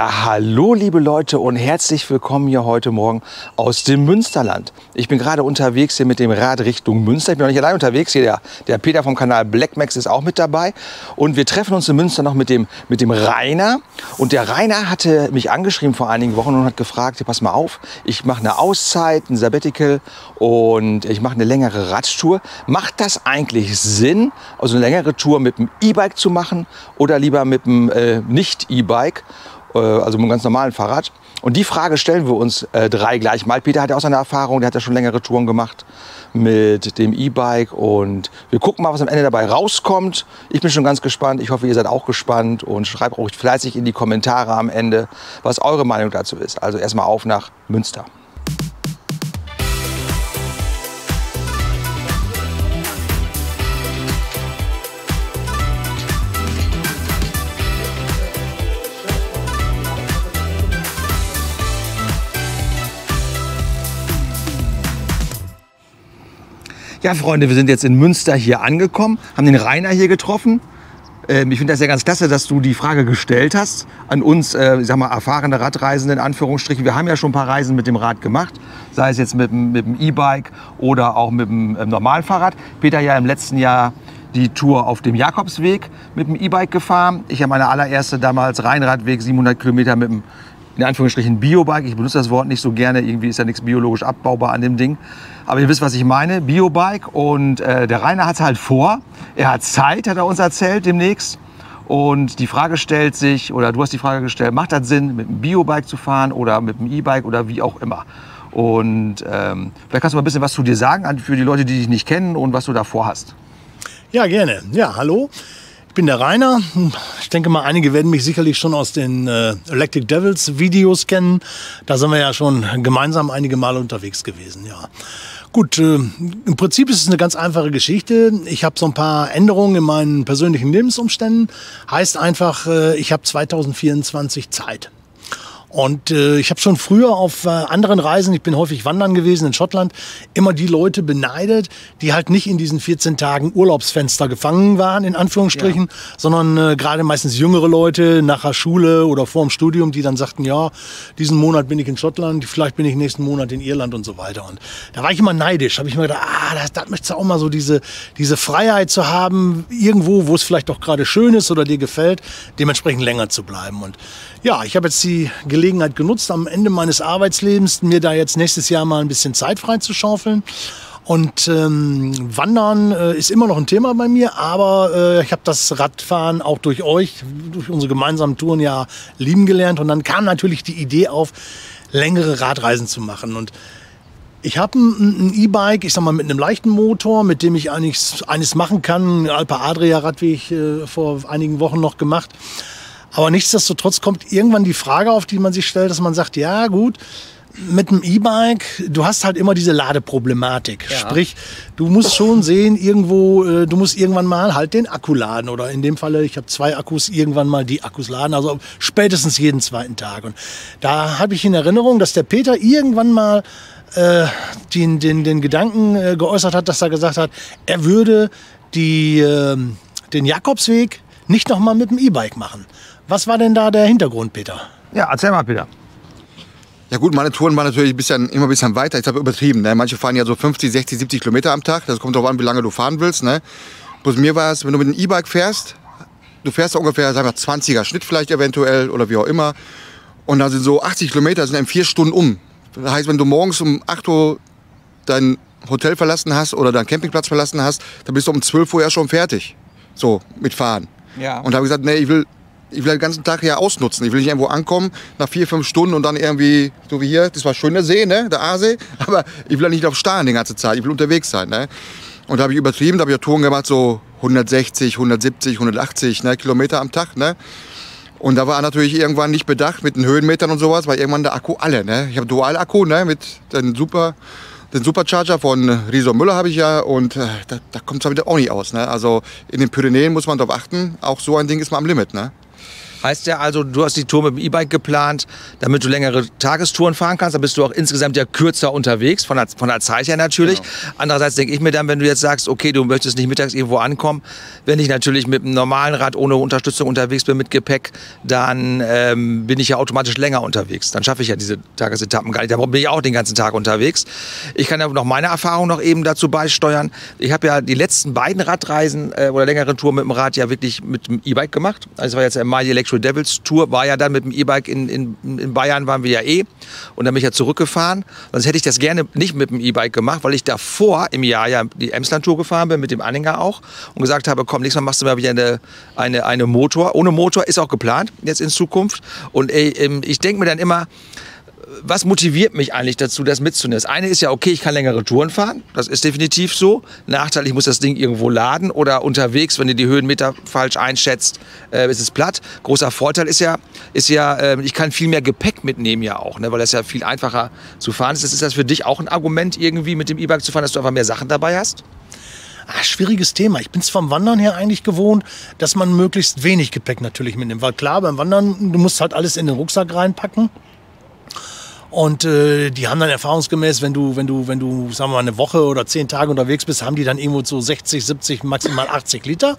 Ja, hallo liebe Leute und herzlich willkommen hier heute Morgen aus dem Münsterland. Ich bin gerade unterwegs hier mit dem Rad Richtung Münster. Ich bin noch nicht allein unterwegs. Hier der, der Peter vom Kanal Blackmax ist auch mit dabei. Und wir treffen uns in Münster noch mit dem, mit dem Rainer. Und der Rainer hatte mich angeschrieben vor einigen Wochen und hat gefragt, pass mal auf, ich mache eine Auszeit, ein Sabbatical und ich mache eine längere Radtour. Macht das eigentlich Sinn, also eine längere Tour mit dem E-Bike zu machen oder lieber mit dem äh, Nicht-E-Bike? Äh, also mit einem ganz normalen Fahrrad. Und die Frage stellen wir uns äh, drei gleich mal. Peter hat ja auch seine Erfahrung, der hat ja schon längere Touren gemacht mit dem E-Bike und wir gucken mal, was am Ende dabei rauskommt. Ich bin schon ganz gespannt. Ich hoffe, ihr seid auch gespannt und schreibt auch fleißig in die Kommentare am Ende, was eure Meinung dazu ist. Also erstmal auf nach Münster. Ja, Freunde, wir sind jetzt in Münster hier angekommen, haben den Rainer hier getroffen. Ähm, ich finde das ja ganz klasse, dass du die Frage gestellt hast an uns, äh, ich sag mal, erfahrene Radreisende in Anführungsstrichen. Wir haben ja schon ein paar Reisen mit dem Rad gemacht, sei es jetzt mit, mit dem E-Bike oder auch mit dem äh, Normalfahrrad. Peter ja im letzten Jahr die Tour auf dem Jakobsweg mit dem E-Bike gefahren. Ich habe meine allererste damals Rheinradweg 700 Kilometer mit dem in Anführungsstrichen Biobike. Ich benutze das Wort nicht so gerne, irgendwie ist ja nichts biologisch abbaubar an dem Ding. Aber ihr wisst, was ich meine, Biobike. Und äh, der Rainer hat es halt vor. Er hat Zeit, hat er uns erzählt, demnächst. Und die Frage stellt sich, oder du hast die Frage gestellt, macht das Sinn, mit einem Biobike zu fahren oder mit einem E-Bike oder wie auch immer? Und ähm, vielleicht kannst du mal ein bisschen was zu dir sagen, für die Leute, die dich nicht kennen und was du da vorhast. Ja, gerne. Ja, hallo. Ich bin der Rainer. Ich denke mal, einige werden mich sicherlich schon aus den äh, Electric Devils Videos kennen. Da sind wir ja schon gemeinsam einige Male unterwegs gewesen, ja. Gut, äh, im Prinzip ist es eine ganz einfache Geschichte. Ich habe so ein paar Änderungen in meinen persönlichen Lebensumständen. Heißt einfach, äh, ich habe 2024 Zeit. Und äh, ich habe schon früher auf äh, anderen Reisen, ich bin häufig wandern gewesen in Schottland, immer die Leute beneidet, die halt nicht in diesen 14 Tagen Urlaubsfenster gefangen waren, in Anführungsstrichen, ja. sondern äh, gerade meistens jüngere Leute nach der Schule oder vor dem Studium, die dann sagten, ja, diesen Monat bin ich in Schottland, vielleicht bin ich nächsten Monat in Irland und so weiter. Und da war ich immer neidisch, habe ich mir gedacht, ah, das, das möchtest du auch mal so diese, diese Freiheit zu haben, irgendwo, wo es vielleicht auch gerade schön ist oder dir gefällt, dementsprechend länger zu bleiben. Und ja, ich habe jetzt die Gelegenheit genutzt, am Ende meines Arbeitslebens mir da jetzt nächstes Jahr mal ein bisschen Zeit frei zu schaufeln. Und ähm, Wandern äh, ist immer noch ein Thema bei mir, aber äh, ich habe das Radfahren auch durch euch, durch unsere gemeinsamen Touren ja lieben gelernt. Und dann kam natürlich die Idee auf, längere Radreisen zu machen. Und ich habe ein E-Bike, ich sag mal mit einem leichten Motor, mit dem ich eigentlich eines machen kann. Alpa Adria Radweg äh, vor einigen Wochen noch gemacht. Aber nichtsdestotrotz kommt irgendwann die Frage auf, die man sich stellt, dass man sagt, ja gut, mit dem E-Bike, du hast halt immer diese Ladeproblematik. Ja. Sprich, du musst schon sehen, irgendwo, äh, du musst irgendwann mal halt den Akku laden. Oder in dem Falle, ich habe zwei Akkus, irgendwann mal die Akkus laden. Also spätestens jeden zweiten Tag. Und da habe ich in Erinnerung, dass der Peter irgendwann mal äh, den, den, den Gedanken äh, geäußert hat, dass er gesagt hat, er würde die, äh, den Jakobsweg nicht nochmal mit dem E-Bike machen. Was war denn da der Hintergrund, Peter? Ja, erzähl mal, Peter. Ja gut, meine Touren waren natürlich ein bisschen, immer ein bisschen weiter. Ich habe übertrieben. Ne? Manche fahren ja so 50, 60, 70 Kilometer am Tag. Das kommt darauf an, wie lange du fahren willst. Ne? Bloß mir war es, wenn du mit einem E-Bike fährst, du fährst ungefähr, sagen wir, 20er Schnitt vielleicht eventuell oder wie auch immer. Und da sind so 80 Kilometer, sind in vier Stunden um. Das heißt, wenn du morgens um 8 Uhr dein Hotel verlassen hast oder deinen Campingplatz verlassen hast, dann bist du um 12 Uhr ja schon fertig. So, mit Fahren. Ja. Und da habe ich gesagt, nee, ich will ich will den ganzen Tag hier ausnutzen. Ich will nicht irgendwo ankommen nach vier, fünf Stunden und dann irgendwie, so wie hier, das war schön der See, ne? der Aasee, aber ich will ja nicht auf Starren die ganze Zeit, ich will unterwegs sein. Ne? Und da habe ich übertrieben, da habe ich ja Touren gemacht, so 160, 170, 180 ne, Kilometer am Tag. Ne? Und da war natürlich irgendwann nicht bedacht mit den Höhenmetern und sowas, weil irgendwann der Akku alle. Ne? Ich habe Dual-Akku ne? mit den Super, den Supercharger von Riso Müller habe ich ja und äh, da, da kommt es wieder auch nicht aus. Ne? Also in den Pyrenäen muss man darauf achten, auch so ein Ding ist mal am Limit. Ne? Heißt ja also, du hast die Tour mit dem E-Bike geplant, damit du längere Tagestouren fahren kannst. Da bist du auch insgesamt ja kürzer unterwegs, von der, von der Zeit her natürlich. Genau. Andererseits denke ich mir dann, wenn du jetzt sagst, okay, du möchtest nicht mittags irgendwo ankommen, wenn ich natürlich mit einem normalen Rad ohne Unterstützung unterwegs bin, mit Gepäck, dann ähm, bin ich ja automatisch länger unterwegs. Dann schaffe ich ja diese Tagesetappen gar nicht. Da bin ich auch den ganzen Tag unterwegs. Ich kann ja noch meine Erfahrung noch eben dazu beisteuern. Ich habe ja die letzten beiden Radreisen äh, oder längeren Touren mit dem Rad ja wirklich mit dem E-Bike gemacht. Also war jetzt der Mighty Electro Devils Tour, war ja dann mit dem E-Bike in, in, in Bayern waren wir ja eh und dann bin ich ja zurückgefahren. Sonst hätte ich das gerne nicht mit dem E-Bike gemacht, weil ich davor im Jahr ja die Emsland Tour gefahren bin, mit dem Anhänger auch und gesagt habe, komm, nächstes Mal machst du mal wieder eine, eine, eine Motor. Ohne Motor ist auch geplant jetzt in Zukunft und äh, ähm, ich denke mir dann immer, was motiviert mich eigentlich dazu, das mitzunehmen? Das eine ist ja, okay, ich kann längere Touren fahren. Das ist definitiv so. Nachteil, ich muss das Ding irgendwo laden oder unterwegs, wenn du die Höhenmeter falsch einschätzt, äh, ist es platt. Großer Vorteil ist ja, ist ja äh, ich kann viel mehr Gepäck mitnehmen ja auch, ne, weil das ja viel einfacher zu fahren ist. Ist das für dich auch ein Argument, irgendwie mit dem E-Bike zu fahren, dass du einfach mehr Sachen dabei hast? Ah, schwieriges Thema. Ich bin es vom Wandern her eigentlich gewohnt, dass man möglichst wenig Gepäck natürlich mitnimmt. Weil klar, beim Wandern, du musst halt alles in den Rucksack reinpacken. Und äh, die haben dann erfahrungsgemäß, wenn du, wenn du, wenn du, sagen wir mal, eine Woche oder zehn Tage unterwegs bist, haben die dann irgendwo so 60, 70, maximal 80 Liter.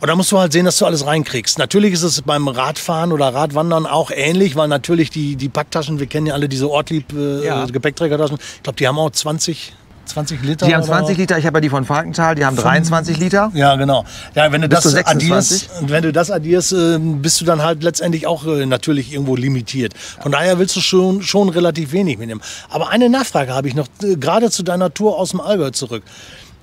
Und da musst du halt sehen, dass du alles reinkriegst. Natürlich ist es beim Radfahren oder Radwandern auch ähnlich, weil natürlich die, die Packtaschen, wir kennen ja alle diese Ortlieb äh, ja. Gepäckträgertaschen, ich glaube, die haben auch 20, 20 Liter? Die haben 20 Liter, ich habe ja die von Falkenthal, die haben 23 Liter. Ja, genau. Ja, wenn du das addierst, wenn du das addierst, ähm, bist du dann halt letztendlich auch äh, natürlich irgendwo limitiert. Von daher willst du schon, schon relativ wenig mitnehmen. Aber eine Nachfrage habe ich noch, äh, gerade zu deiner Tour aus dem Allgäu zurück.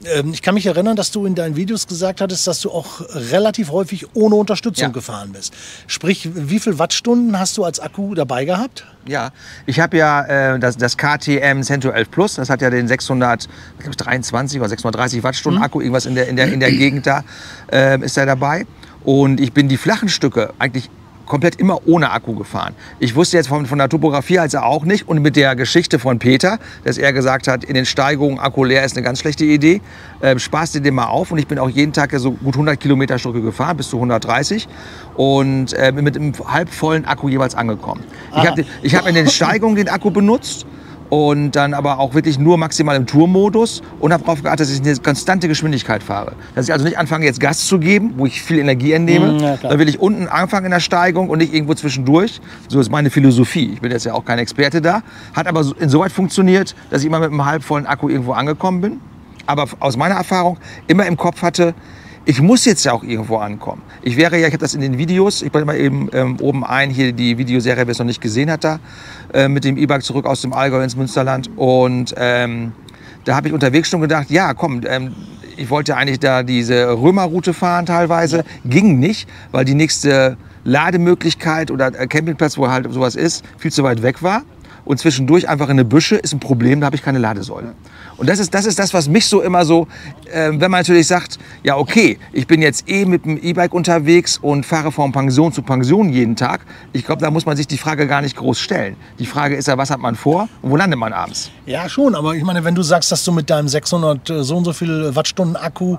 Ähm, ich kann mich erinnern, dass du in deinen Videos gesagt hattest, dass du auch relativ häufig ohne Unterstützung ja. gefahren bist. Sprich, wie viele Wattstunden hast du als Akku dabei gehabt? Ja, ich habe ja äh, das, das, KTM Cento 11 Plus, das hat ja den 623 oder 630 Wattstunden mhm. Akku, irgendwas in der, in der, in der Gegend da äh, ist er dabei. Und ich bin die flachen Stücke eigentlich komplett immer ohne Akku gefahren. Ich wusste jetzt von, von der Topografie also auch nicht und mit der Geschichte von Peter, dass er gesagt hat, in den Steigungen Akku leer ist eine ganz schlechte Idee, äh, sparst dir den mal auf und ich bin auch jeden Tag so gut 100 Kilometer Strecke gefahren, bis zu 130 und äh, mit einem halbvollen Akku jeweils angekommen. Ich habe hab in den Steigungen den Akku benutzt und dann aber auch wirklich nur maximal im Tourmodus und habe darauf geachtet, dass ich eine konstante Geschwindigkeit fahre. Dass ich also nicht anfange, jetzt Gas zu geben, wo ich viel Energie entnehme. Mhm, ja, dann will ich unten anfangen in der Steigung und nicht irgendwo zwischendurch. So ist meine Philosophie. Ich bin jetzt ja auch kein Experte da. Hat aber insoweit funktioniert, dass ich immer mit einem halbvollen Akku irgendwo angekommen bin. Aber aus meiner Erfahrung immer im Kopf hatte, ich muss jetzt ja auch irgendwo ankommen. Ich wäre ja, ich habe das in den Videos, ich blende mal eben ähm, oben ein, hier die Videoserie, wer es noch nicht gesehen hat, da äh, mit dem E-Bike zurück aus dem Allgäu ins Münsterland. Und ähm, da habe ich unterwegs schon gedacht, ja, komm, ähm, ich wollte eigentlich da diese Römerroute fahren teilweise, ging nicht, weil die nächste Lademöglichkeit oder Campingplatz, wo halt sowas ist, viel zu weit weg war. Und zwischendurch einfach in eine Büsche ist ein Problem, da habe ich keine Ladesäule. Und das ist, das ist das, was mich so immer so, äh, wenn man natürlich sagt, ja okay, ich bin jetzt eh mit dem E-Bike unterwegs und fahre von Pension zu Pension jeden Tag. Ich glaube, da muss man sich die Frage gar nicht groß stellen. Die Frage ist ja, was hat man vor und wo landet man abends? Ja schon, aber ich meine, wenn du sagst, dass du mit deinem 600 äh, so und so viel Wattstunden Akku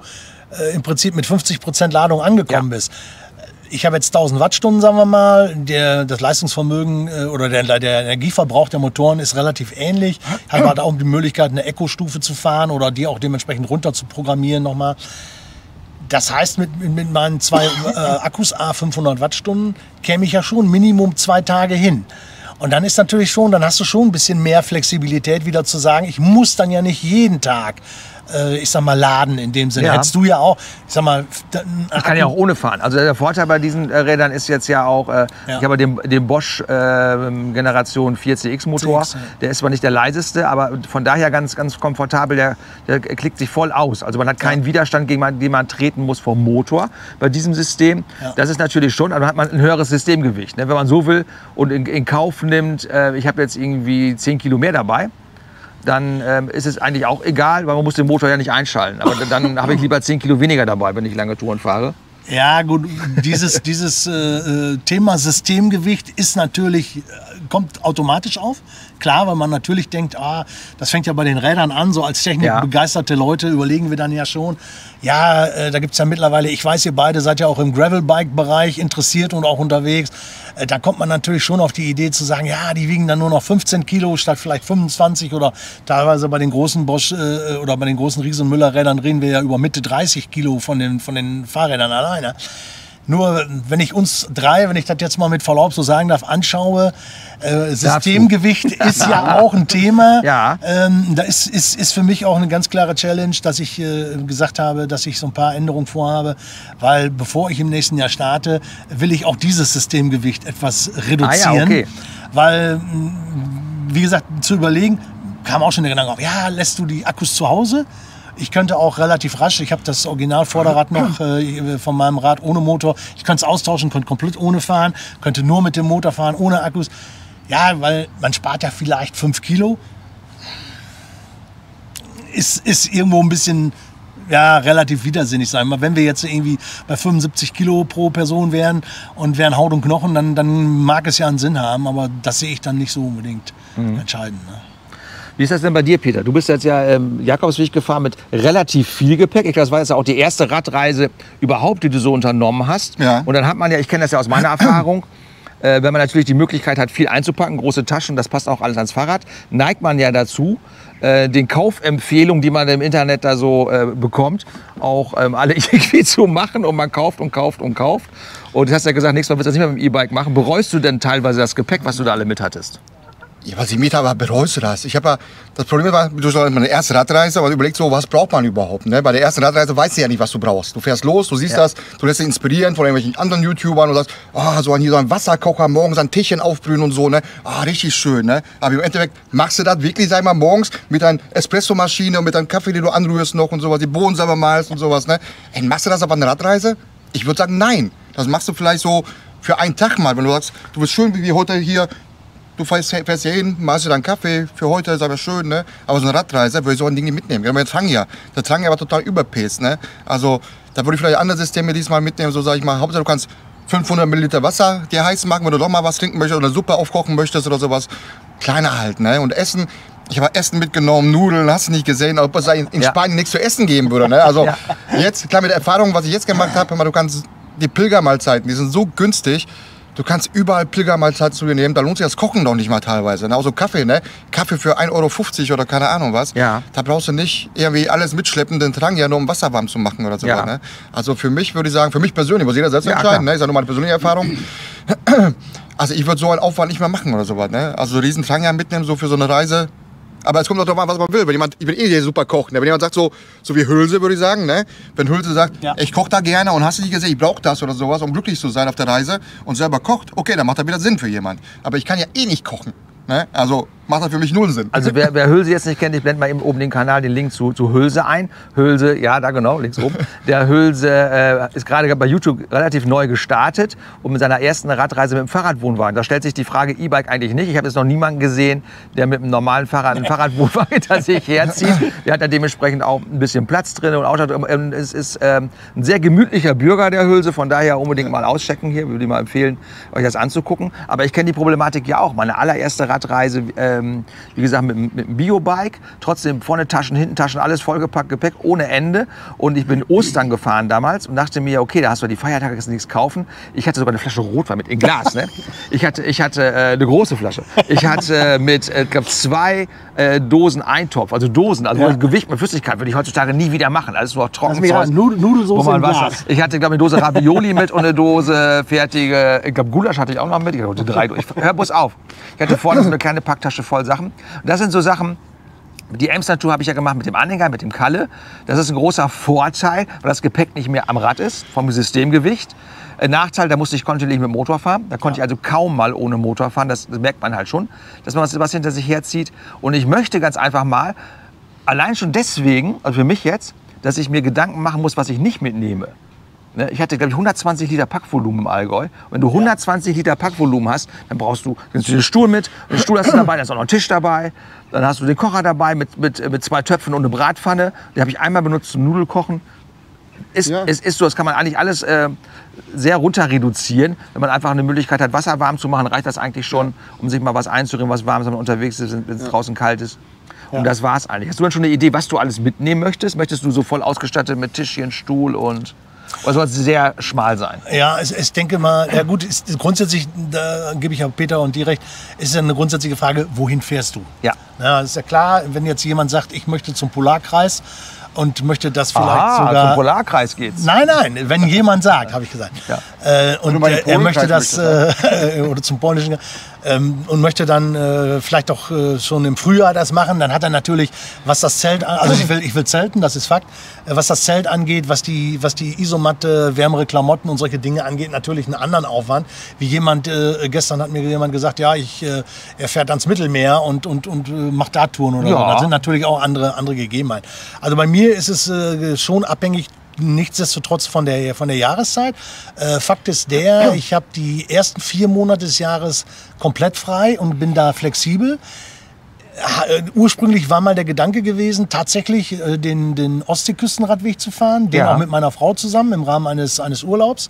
äh, im Prinzip mit 50 Prozent Ladung angekommen ja. bist, ich habe jetzt 1000 Wattstunden, sagen wir mal. Der, das Leistungsvermögen äh, oder der, der Energieverbrauch der Motoren ist relativ ähnlich. Ich habe halt auch die Möglichkeit, eine Eco-Stufe zu fahren oder die auch dementsprechend runter zu programmieren nochmal. Das heißt, mit, mit meinen zwei äh, Akkus A 500 Wattstunden käme ich ja schon Minimum zwei Tage hin. Und dann ist natürlich schon, dann hast du schon ein bisschen mehr Flexibilität wieder zu sagen, ich muss dann ja nicht jeden Tag äh, ich sag mal, laden in dem Sinne. Ja. Hättest du ja auch, ich sag mal. Ich kann ja auch ohne fahren. Also der Vorteil bei diesen äh, Rädern ist jetzt ja auch, äh, ja. ich habe den, den Bosch äh, Generation 4 CX Motor. CX, ja. Der ist zwar nicht der leiseste, aber von daher ganz, ganz komfortabel. Der, der klickt sich voll aus. Also man hat keinen Widerstand, gegen den man treten muss vom Motor bei diesem System. Das ist natürlich schon, aber dann hat man ein höheres Systemgewicht. Ne? Wenn man so will und in, in Kauf nimmt, äh, ich habe jetzt irgendwie 10 Kilo mehr dabei dann ähm, ist es eigentlich auch egal, weil man muss den Motor ja nicht einschalten. Aber dann habe ich lieber 10 Kilo weniger dabei, wenn ich lange Touren fahre. Ja, gut, dieses, dieses äh, äh, Thema Systemgewicht ist natürlich kommt automatisch auf. Klar, weil man natürlich denkt, ah, das fängt ja bei den Rädern an, so als technikbegeisterte Leute überlegen wir dann ja schon, ja, äh, da gibt es ja mittlerweile, ich weiß, ihr beide seid ja auch im Gravelbike-Bereich interessiert und auch unterwegs. Äh, da kommt man natürlich schon auf die Idee zu sagen, ja, die wiegen dann nur noch 15 Kilo statt vielleicht 25 oder teilweise bei den großen Bosch äh, oder bei den großen Ries- und Müller-Rädern reden wir ja über Mitte 30 Kilo von den, von den Fahrrädern alleine. Nur wenn ich uns drei, wenn ich das jetzt mal mit Verlaub so sagen darf, anschaue, äh, Systemgewicht ist ja auch ein Thema. Ja. Ähm, da ist, ist, ist für mich auch eine ganz klare Challenge, dass ich äh, gesagt habe, dass ich so ein paar Änderungen vorhabe, weil bevor ich im nächsten Jahr starte, will ich auch dieses Systemgewicht etwas reduzieren. Ah ja, okay. Weil, mh, wie gesagt, zu überlegen, kam auch schon der Gedanke auf, ja, lässt du die Akkus zu Hause? Ich könnte auch relativ rasch, ich habe das Original-Vorderrad noch äh, von meinem Rad ohne Motor. Ich könnte es austauschen, könnte komplett ohne fahren, könnte nur mit dem Motor fahren, ohne Akkus. Ja, weil man spart ja vielleicht 5 Kilo. Ist, ist irgendwo ein bisschen ja, relativ widersinnig sein. Wenn wir jetzt irgendwie bei 75 Kilo pro Person wären und wären Haut und Knochen, dann, dann mag es ja einen Sinn haben, aber das sehe ich dann nicht so unbedingt entscheidend. Ne? Wie ist das denn bei dir, Peter? Du bist jetzt ja ähm, Jakobsweg gefahren mit relativ viel Gepäck. Ich glaube, das war jetzt auch die erste Radreise überhaupt, die du so unternommen hast. Ja. Und dann hat man ja, ich kenne das ja aus meiner Erfahrung, äh, wenn man natürlich die Möglichkeit hat, viel einzupacken, große Taschen, das passt auch alles ans Fahrrad, neigt man ja dazu, äh, den Kaufempfehlungen, die man im Internet da so äh, bekommt, auch ähm, alle irgendwie zu machen und man kauft und kauft und kauft. Und du hast ja gesagt, nächstes Mal willst du das nicht mehr mit dem E-Bike machen. Bereust du denn teilweise das Gepäck, was du da alle mit hattest? Ja, was ich mit habe, bereust du das? Ich habe ja, das Problem war, du sollst meine erste Radreise, aber überlegst so, was braucht man überhaupt? Ne? Bei der ersten Radreise weißt du ja nicht, was du brauchst. Du fährst los, du siehst Ja. das, du lässt dich inspirieren von irgendwelchen anderen YouTubern und sagst, ah, so ein, hier so ein Wasserkocher, morgens ein Tischchen aufbrühen und so, ne? Ah, richtig schön, ne? Aber im Endeffekt machst du das wirklich, sag mal, morgens mit einer Espressomaschine und mit einem Kaffee, den du anrührst noch und sowas, die Bohnen selber malst und sowas, ne? Ey, machst du das auf einer Radreise? Ich würde sagen, nein. Das machst du vielleicht so für einen Tag mal, wenn du sagst, du bist schön, wie wir heute hier Du fährst, fährst hier hin, machst dir deinen Kaffee, für heute ist aber schön, ne? Aber so eine Radreise würde ich so ein Ding nicht mitnehmen. Gerade der Trangia. Der Trangia war total überpaced, ne? Also, da würde ich vielleicht andere Systeme diesmal mitnehmen, so sag ich mal. Hauptsache, du kannst 500 Milliliter Wasser dir heiß machen, wenn du doch mal was trinken möchtest oder Suppe aufkochen möchtest oder sowas. Kleiner halt, ne? Und Essen. Ich habe Essen mitgenommen, Nudeln, hast du nicht gesehen, ob es in Ja. Spanien nichts zu essen geben würde. Ne? Also Ja. jetzt, klar mit der Erfahrung, was ich jetzt gemacht habe, du kannst die Pilgermahlzeiten, die sind so günstig. Du kannst überall Pilgermahlzeiten zu dir nehmen, da lohnt sich das Kochen doch nicht mal teilweise. Ne? Auch so Kaffee, ne? Kaffee für 1,50 Euro oder keine Ahnung was. Ja. Da brauchst du nicht irgendwie alles mitschleppen, den Drang ja nur um Wasser warm zu machen oder so. Ja. Ne? Also für mich würde ich sagen, für mich persönlich, muss jeder selbst Ja, entscheiden, klar. ne? ist ja nur meine persönliche Erfahrung. Also ich würde so einen Aufwand nicht mehr machen oder sowas. Ne? Also so diesen Drang ja mitnehmen, so für so eine Reise. Aber es kommt auch darauf an, was man will. Wenn jemand, ich bin eh super Koch. Ne? Wenn jemand sagt, so, so wie Hülse, würde ich sagen, ne? wenn Hülse sagt, Ja. ich koche da gerne und hast du nicht gesehen, ich brauche das oder sowas, um glücklich zu sein auf der Reise und selber kocht, okay, dann macht das wieder Sinn für jemand. Aber ich kann ja eh nicht kochen. Ne? Also macht das für mich null Sinn. Also wer, wer Hülse jetzt nicht kennt, ich blende mal eben oben den Kanal, den Link zu, zu Hülse ein. Hülse, ja, da genau, links oben. Der Hülse äh, ist gerade bei YouTube relativ neu gestartet und mit seiner ersten Radreise mit dem Fahrradwohnwagen. Da stellt sich die Frage E-Bike eigentlich nicht. Ich habe jetzt noch niemanden gesehen, der mit einem normalen Fahrrad einen Fahrradwohnwagen hinter sich herzieht. Der hat da dementsprechend auch ein bisschen Platz drin und auch, ähm, es ist ähm, ein sehr gemütlicher Bürger, der Hülse. Von daher unbedingt mal auschecken hier. Würde ich mal empfehlen, euch das anzugucken. Aber ich kenne die Problematik ja auch. Meine allererste Radreise, ähm, wie gesagt, mit, mit einem Biobike. Trotzdem vorne Taschen, hinten Taschen, alles vollgepackt, Gepäck ohne Ende. Und ich bin Ostern gefahren damals und dachte mir, okay, da hast du die Feiertage, kannst du nichts kaufen. Ich hatte sogar eine Flasche Rotwein mit in Glas. Ne? Ich hatte, ich hatte äh, eine große Flasche. Ich hatte äh, mit, äh, glaub, zwei äh, Dosen Eintopf, also Dosen, also Ja. Gewicht mit Flüssigkeit würde ich heutzutage nie wieder machen. Alles nur trocken. Lass mich raten, Nud- Nudelsoße im Wasser. Glas. Ich hatte, glaube eine Dose Ravioli mit und eine Dose fertige, ich glaube, Gulasch hatte ich auch noch mit. Ich glaube, die drei. Ich, hör bloß auf. Ich hatte vorne so eine kleine Packtasche voll Sachen. Und das sind so Sachen, die Amster-Tour habe ich ja gemacht mit dem Anhänger, mit dem Kalle. Das ist ein großer Vorteil, weil das Gepäck nicht mehr am Rad ist, vom Systemgewicht. Ein Nachteil, da musste ich kontinuierlich mit dem Motor fahren. Da konnte ich also kaum mal ohne Motor fahren. Das, das merkt man halt schon, dass man was, was hinter sich herzieht. Und ich möchte ganz einfach mal, allein schon deswegen, also für mich jetzt, dass ich mir Gedanken machen muss, was ich nicht mitnehme. Ne, Ich hatte, glaube ich, 120 Liter Packvolumen im Allgäu. Und wenn du 120 Liter Packvolumen hast, dann brauchst du, dann du den Stuhl mit, den Stuhl hast du dabei, dann ist auch noch ein Tisch dabei, dann hast du den Kocher dabei mit, mit, mit zwei Töpfen und eine Bratpfanne. Die habe ich einmal benutzt zum Nudelkochen. ist, Ja. es ist so, das kann man eigentlich alles äh, sehr runter reduzieren. Wenn man einfach eine Möglichkeit hat, Wasser warm zu machen, reicht das eigentlich schon, um sich mal was einzureden, was warm ist, wenn man unterwegs ist, wenn es draußen kalt ist. Und das war's eigentlich. Hast du denn schon eine Idee, was du alles mitnehmen möchtest? Möchtest du so voll ausgestattet mit Tischchen, Stuhl und. Oder soll es sehr schmal sein? Ja, es, ich denke mal, ja gut, ist grundsätzlich, da gebe ich auch Peter und dir recht, ist ja eine grundsätzliche Frage, wohin fährst du? Ja. Ja, ist ja klar, wenn jetzt jemand sagt, ich möchte zum Polarkreis und möchte das vielleicht Ah, zum sogar. Polarkreis geht's. Nein, nein, wenn jemand sagt, habe ich gesagt. Ja. Äh, und äh, er möchte das, äh, oder zum polnischen, ähm, und möchte dann äh, vielleicht auch äh, schon im Frühjahr das machen, dann hat er natürlich, was das Zelt, an- also ich will, ich will zelten, das ist Fakt, äh, was das Zelt angeht, was die, was die Isomatte, wärmere Klamotten und solche Dinge angeht, natürlich einen anderen Aufwand. Wie jemand, äh, gestern hat mir jemand gesagt, ja, ich, äh, er fährt ans Mittelmeer und, und, und äh, macht da Touren oder so. Ja. Da sind natürlich auch andere, andere Gegebenheiten. Also bei mir ist es schon abhängig, nichtsdestotrotz von der, von der Jahreszeit. Äh, Fakt ist der, ich habe die ersten vier Monate des Jahres komplett frei und bin da flexibel. Äh, Ursprünglich war mal der Gedanke gewesen, tatsächlich äh, den, den Ostseeküstenradweg zu fahren, den Ja. auch mit meiner Frau zusammen im Rahmen eines, eines Urlaubs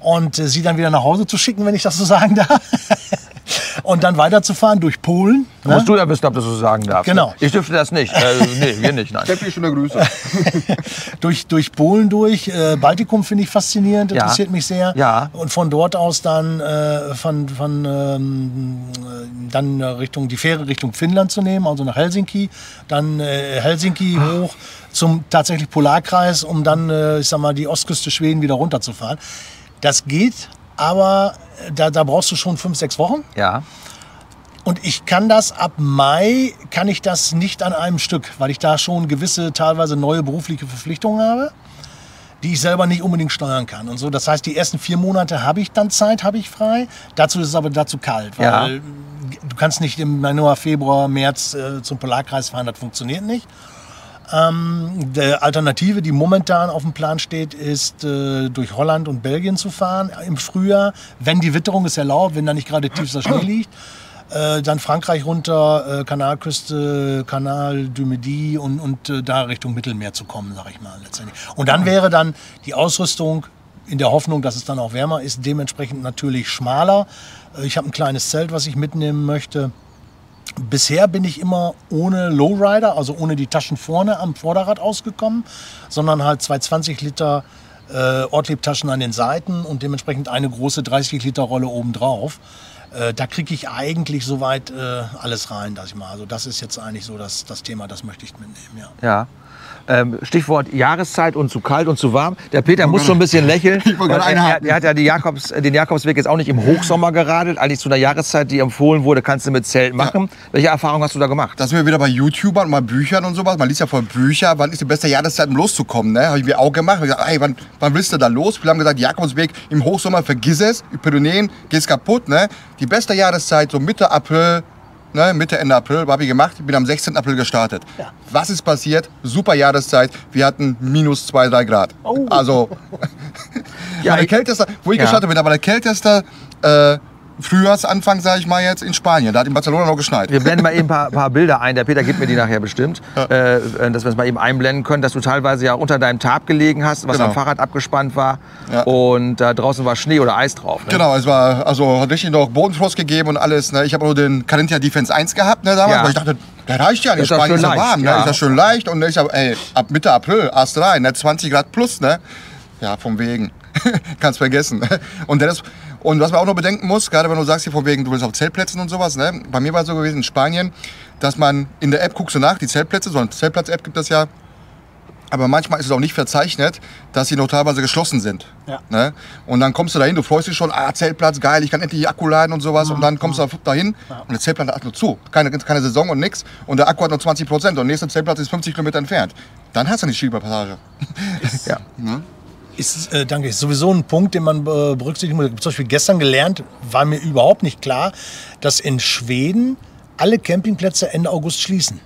und äh, sie dann wieder nach Hause zu schicken, wenn ich das so sagen darf. und dann weiterzufahren durch Polen. Da musst du ja wissen, ob du das so sagen darfst. Genau. Ich dürfte das nicht. Äh, nee, wir nicht, nein. Steffi, schöne Grüße. durch, durch Polen durch. Äh, Baltikum finde ich faszinierend, Ja. interessiert mich sehr. Ja. Und von dort aus dann, äh, von, von, ähm, äh, dann Richtung, die Fähre Richtung Finnland zu nehmen, also nach Helsinki. Dann äh, Helsinki hoch zum tatsächlich Polarkreis, um dann, äh, ich sag mal, die Ostküste Schweden wieder runterzufahren. Das geht, aber da, da brauchst du schon fünf, sechs Wochen. Ja. Und ich kann das ab Mai, kann ich das nicht an einem Stück, weil ich da schon gewisse, teilweise neue berufliche Verpflichtungen habe, die ich selber nicht unbedingt steuern kann. Und so, das heißt, die ersten vier Monate habe ich dann Zeit, habe ich frei. Dazu ist es aber dazu kalt, weil Ja. du kannst nicht im Januar, Februar, März äh, zum Polarkreis fahren, das funktioniert nicht. Ähm, die Alternative, die momentan auf dem Plan steht, ist äh, durch Holland und Belgien zu fahren im Frühjahr, wenn die Witterung es erlaubt, wenn da nicht gerade tiefster Schnee liegt. Äh, dann Frankreich runter, äh, Kanalküste, Kanal du Midi und, und äh, da Richtung Mittelmeer zu kommen, sag ich mal letztendlich. Und dann wäre dann die Ausrüstung in der Hoffnung, dass es dann auch wärmer ist, dementsprechend natürlich schmaler. Äh, ich habe ein kleines Zelt, was ich mitnehmen möchte. Bisher bin ich immer ohne Lowrider, also ohne die Taschen vorne am Vorderrad ausgekommen, sondern halt zwei 20 Liter äh, Ortlieb-Taschen an den Seiten und dementsprechend eine große 30 Liter Rolle obendrauf. Äh, da kriege ich eigentlich soweit äh, alles rein, sag ich mal. Also das ist jetzt eigentlich so das, das Thema, das möchte ich mitnehmen, ja. Ja. Ähm, Stichwort Jahreszeit und zu kalt und zu warm. Der Peter muss schon ein bisschen lächeln. Ich er, er, er hat ja Jakobs, den Jakobsweg jetzt auch nicht im Hochsommer geradelt. Eigentlich zu einer Jahreszeit, die empfohlen wurde, kannst du mit Zelt machen. Welche Erfahrung hast du da gemacht? Da sind wir wieder bei YouTubern und mal Büchern und sowas. Man liest ja voll Bücher, wann ist die beste Jahreszeit, um loszukommen. Ne? Habe ich mir auch gemacht. Ich gesagt, hey, wann, wann willst du da los? Wir haben gesagt, Jakobsweg im Hochsommer, vergiss es. Die Pyrenäen, geht's kaputt. Ne? Die beste Jahreszeit, so Mitte April, ne? Mitte, Ende April, habe ich gemacht. Ich bin am 16. April gestartet. Ja. Was ist passiert? Super Jahreszeit. Wir hatten minus 2, 3 Grad. Oh. Also, Ja, der ich- kälteste, wo ich Ja. gestartet bin, aber der kälteste äh, Frühjahrsanfang, sage ich mal jetzt, in Spanien. Da hat in Barcelona noch geschneit. Wir blenden mal eben ein paar, paar Bilder ein. Der Peter gibt mir die nachher bestimmt. Äh, äh, dass wir es mal eben einblenden können, dass du teilweise ja unter deinem Tarp gelegen hast, was Genau. am Fahrrad abgespannt war. Ja. Und da draußen war Schnee oder Eis drauf. Ne? Genau, es war also hat richtig noch Bodenfrost gegeben und alles. Ne? Ich habe nur den Carinthia Defense 1 gehabt ne, damals, Ja. weil ich dachte, der reicht ja, in Ist Spanien ist leicht, warm, ja. ne? ist das schön leicht und ich habe, ey, ab Mitte April, erst rein, ne? 20 Grad plus, ne? Ja, vom Wegen. Kannst vergessen. Und, das, und was man auch noch bedenken muss, gerade wenn du sagst hier von wegen, du willst auf Zeltplätzen und sowas, ne? Bei mir war es so gewesen in Spanien, dass man in der App guckst du nach, die Zeltplätze, so eine Zeltplatz-App gibt es ja, aber manchmal ist es auch nicht verzeichnet, dass sie noch teilweise geschlossen sind. Ja. Ne? Und dann kommst du dahin, du freust dich schon, ah, Zeltplatz, geil, ich kann endlich Akku laden und sowas. Und dann kommst du dahin und der Zeltplatz hat nur zu. Keine, keine Saison und nix. Und der Akku hat nur 20 Prozent und der nächste Zeltplatz ist 50 Kilometer entfernt. Dann hast du die Schieberpassage. Ja. Ist, äh, danke, ist sowieso ein Punkt, den man äh, berücksichtigen muss. Zum Beispiel gestern gelernt, war mir überhaupt nicht klar, dass in Schweden alle Campingplätze Ende August schließen.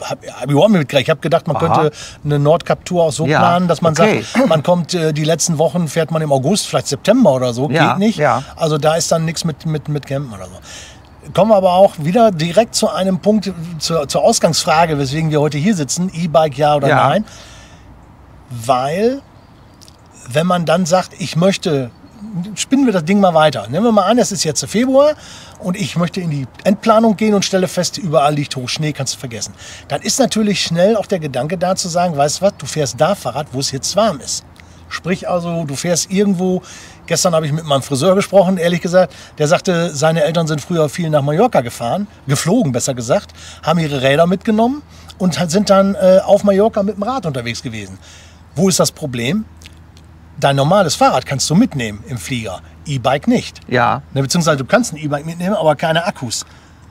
Hab, hab ich überhaupt nicht mitgekriegt. Ich habe gedacht, man Aha. könnte eine Nordkap-Tour auch so Ja, planen, dass man okay. sagt, man kommt äh, die letzten Wochen, fährt man im August, vielleicht September oder so, Ja, geht nicht. ja. Also da ist dann nichts mit, mit, mit Campen oder so. Kommen wir aber auch wieder direkt zu einem Punkt, zur, zur Ausgangsfrage, weswegen wir heute hier sitzen, E-Bike ja oder Ja. nein. Weil wenn man dann sagt, ich möchte, spinnen wir das Ding mal weiter. Nehmen wir mal an, es ist jetzt Februar und ich möchte in die Endplanung gehen und stelle fest, überall liegt hoch Schnee, kannst du vergessen. Dann ist natürlich schnell auch der Gedanke da zu sagen, weißt du was, du fährst da Fahrrad, wo es jetzt warm ist. Sprich also, du fährst irgendwo. Gestern habe ich mit meinem Friseur gesprochen, ehrlich gesagt. Der sagte, seine Eltern sind früher viel nach Mallorca gefahren, geflogen besser gesagt, haben ihre Räder mitgenommen und sind dann äh, auf Mallorca mit dem Rad unterwegs gewesen. Wo ist das Problem? Dein normales Fahrrad kannst du mitnehmen im Flieger, E-Bike nicht. Ja. Ne, beziehungsweise du kannst ein E-Bike mitnehmen, aber keine Akkus.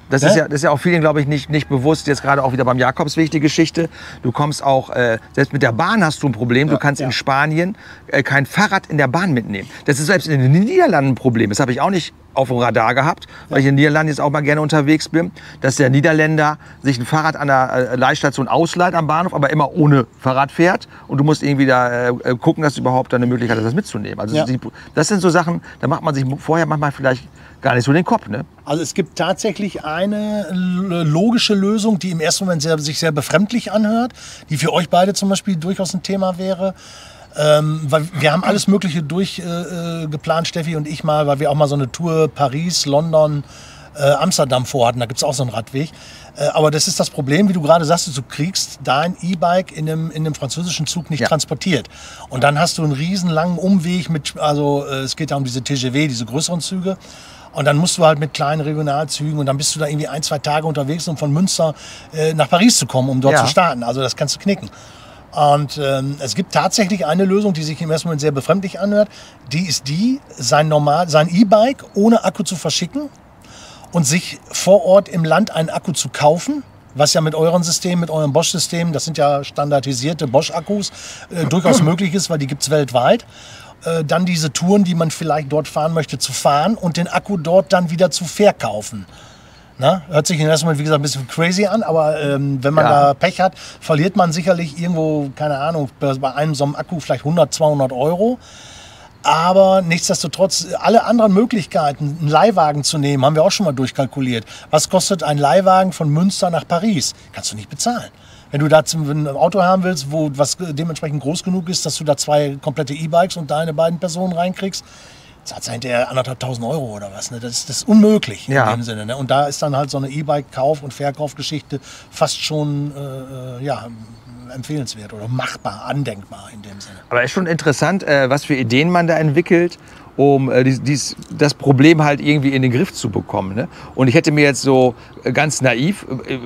Das ist, ja, das ist ja auch vielen, glaube ich, nicht, nicht bewusst. Jetzt gerade auch wieder beim Jakobsweg die Geschichte. Du kommst auch, äh, selbst mit der Bahn hast du ein Problem. du kannst in Spanien äh, kein Fahrrad in der Bahn mitnehmen. Das ist selbst in den Niederlanden ein Problem. Das habe ich auch nicht auf dem Radar gehabt, weil ich in den Niederlanden jetzt auch mal gerne unterwegs bin, dass der Niederländer sich ein Fahrrad an der äh, Leihstation ausleiht am Bahnhof, aber immer ohne Fahrrad fährt. Und du musst irgendwie da äh, gucken, dass du überhaupt eine Möglichkeit hast, das mitzunehmen. Also Ja. das sind so Sachen, da macht man sich vorher manchmal vielleicht gar nicht so den Kopf. Ne? Also es gibt tatsächlich eine logische Lösung, die im ersten Moment sehr, sich sehr befremdlich anhört, die für euch beide zum Beispiel durchaus ein Thema wäre. Ähm, weil wir haben alles Mögliche durchgeplant, äh, geplant, Steffi und ich mal, weil wir auch mal so eine Tour Paris, London, äh, Amsterdam vorhatten. Da gibt es auch so einen Radweg. Äh, aber das ist das Problem, wie du gerade sagst, du kriegst dein E-Bike in einem, in einem französischen Zug nicht Ja. transportiert. Und dann hast du einen riesen langen Umweg mit, also äh, es geht ja um diese TGW, diese größeren Züge. Und dann musst du halt mit kleinen Regionalzügen und dann bist du da irgendwie ein, zwei Tage unterwegs, um von Münster äh, nach Paris zu kommen, um dort Ja. zu starten. Also das kannst du knicken. Und ähm, es gibt tatsächlich eine Lösung, die sich im ersten Moment sehr befremdlich anhört. Die ist die, sein normal, sein E-Bike ohne Akku zu verschicken und sich vor Ort im Land einen Akku zu kaufen, was ja mit euren Systemen, mit eurem Bosch-System, das sind ja standardisierte Bosch-Akkus, äh, durchaus möglich ist, weil die gibt es weltweit. Äh, dann diese Touren, die man vielleicht dort fahren möchte, zu fahren und den Akku dort dann wieder zu verkaufen. Na, hört sich ersten Moment, wie gesagt, ein bisschen crazy an, aber ähm, wenn man Ja. da Pech hat, verliert man sicherlich irgendwo, keine Ahnung, bei bei einem so einem Akku vielleicht 100, 200 Euro. Aber nichtsdestotrotz, alle anderen Möglichkeiten, einen Leihwagen zu nehmen, haben wir auch schon mal durchkalkuliert. Was kostet ein Leihwagen von Münster nach Paris? Kannst du nicht bezahlen. Wenn du da zum, wenn du ein Auto haben willst, wo was dementsprechend groß genug ist, dass du da zwei komplette E-Bikes und deine beiden Personen reinkriegst, zahlst du hinterher anderthalb tausend Euro oder was. Ne? Das, ist, das ist unmöglich Ja. in dem Sinne. Ne? Und da ist dann halt so eine E-Bike-Kauf- und Verkaufgeschichte fast schon äh, äh, ja, empfehlenswert oder machbar, andenkbar in dem Sinne. Aber ist schon interessant, äh, was für Ideen man da entwickelt, um äh, dies, dies, das Problem halt irgendwie in den Griff zu bekommen. Ne? Und ich hätte mir jetzt so äh, ganz naiv, äh,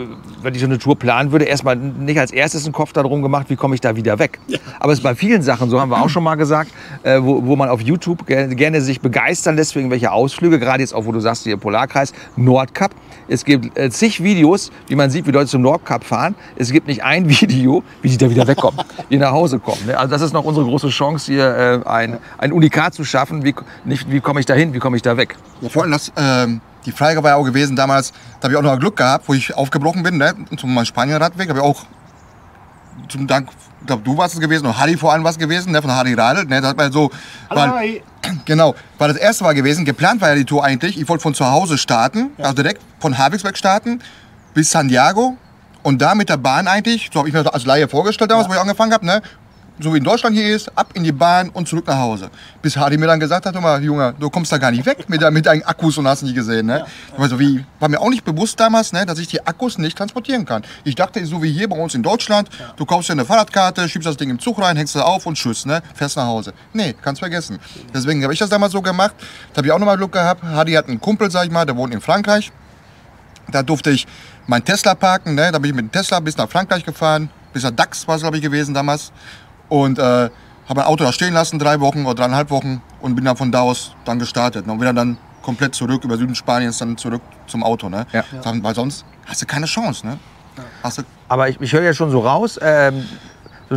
wenn ich so eine Tour planen würde, erstmal nicht als erstes einen Kopf darum gemacht, wie komme ich da wieder weg. Aber es ist bei vielen Sachen, so haben wir auch schon mal gesagt, äh, wo, wo man auf YouTube gerne, gerne sich begeistern lässt für irgendwelche Ausflüge, gerade jetzt auch, wo du sagst, hier Polarkreis, Nordkap. Es gibt äh, zig Videos, wie man sieht, wie Leute zum Nordkap fahren. Es gibt nicht ein Video, wie die da wieder wegkommen, wie nach Hause kommen. Ne? Also das ist noch unsere große Chance, hier äh, ein, ein Unikat zu schaffen. Wie, nicht, wie komme ich da hin, wie komme ich da weg? Ja, vor allem das, ähm, die Frage war ja auch gewesen damals, da habe ich auch noch Glück gehabt, wo ich aufgebrochen bin, ne, zum Spanien-Radweg, habe ich auch zum Dank, ich glaube, du warst es gewesen, und Harry vor allem was gewesen, ne, von Harry Radl, ne, da hat man so, weil, genau, war das erste Mal gewesen, geplant war ja die Tour eigentlich, ich wollte von zu Hause starten, also direkt von Havixberg starten, bis Santiago und da mit der Bahn eigentlich, so habe ich mir das als Laie vorgestellt damals, wo ich angefangen habe, ne, so wie in Deutschland hier ist, ab in die Bahn und zurück nach Hause. Bis Hardy mir dann gesagt hat, mal, Junge, du kommst da gar nicht weg mit, mit deinen Akkus und hast nicht gesehen. Ne? Also wie, war mir auch nicht bewusst damals, ne, dass ich die Akkus nicht transportieren kann. Ich dachte, so wie hier bei uns in Deutschland, du kaufst dir eine Fahrradkarte, schiebst das Ding im Zug rein, hängst es auf und tschüss, ne, fährst nach Hause. Nee, kannst vergessen. Deswegen habe ich das damals so gemacht. Da habe ich auch nochmal Glück gehabt. Hardy hat einen Kumpel, sag ich mal, der wohnt in Frankreich. Da durfte ich meinen Tesla parken. Ne? Da bin ich mit dem Tesla bis nach Frankreich gefahren. Bis nach Dax war es, glaube ich, gewesen damals. Und äh, habe mein Auto da stehen lassen, drei Wochen oder dreieinhalb Wochen. Und bin dann von da aus dann gestartet. Und wieder dann komplett zurück über Süden Spaniens, dann zurück zum Auto. Ne? Ja. Weil sonst hast du keine Chance. Ne? Hast du, Aber ich, ich höre ja schon so raus, ähm,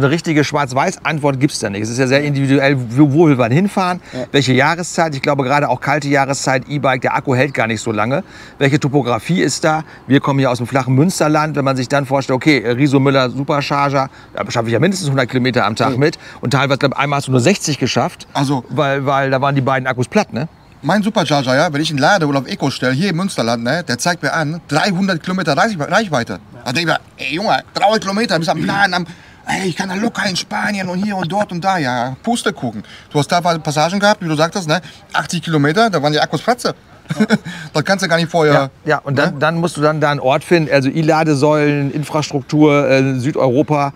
so eine richtige Schwarz-Weiß-Antwort gibt es da nicht. Es ist ja sehr individuell, wo, will man hinfahren, welche Jahreszeit. Ich glaube gerade auch kalte Jahreszeit, E-Bike, der Akku hält gar nicht so lange. Welche Topografie ist da? Wir kommen hier aus dem flachen Münsterland. Wenn man sich dann vorstellt, okay, Riso Müller Supercharger, da schaffe ich ja mindestens 100 Kilometer am Tag mit. Und teilweise, glaub, einmal hast du nur 60 geschafft, Also- weil, weil da waren die beiden Akkus platt, ne? mein Supercharger, ja, wenn ich ihn lade oder auf Eco stelle, hier im Münsterland, ne, der zeigt mir an, 300 Kilometer Reich- Reichweite. Da denke ich mir, ey Junge, 300 Kilometer, bist am Laden, am, Ey, ich kann da locker in Spanien und hier und dort und da, ja, Pustekuchen. Du hast da Passagen gehabt, wie du sagtest, ne? 80 Kilometer, da waren die Akkus Platze. das kannst du gar nicht vorher. Ja, ja und dann, ne? dann musst du dann da einen Ort finden, also E-Ladesäulen, Infrastruktur, äh, Südeuropa.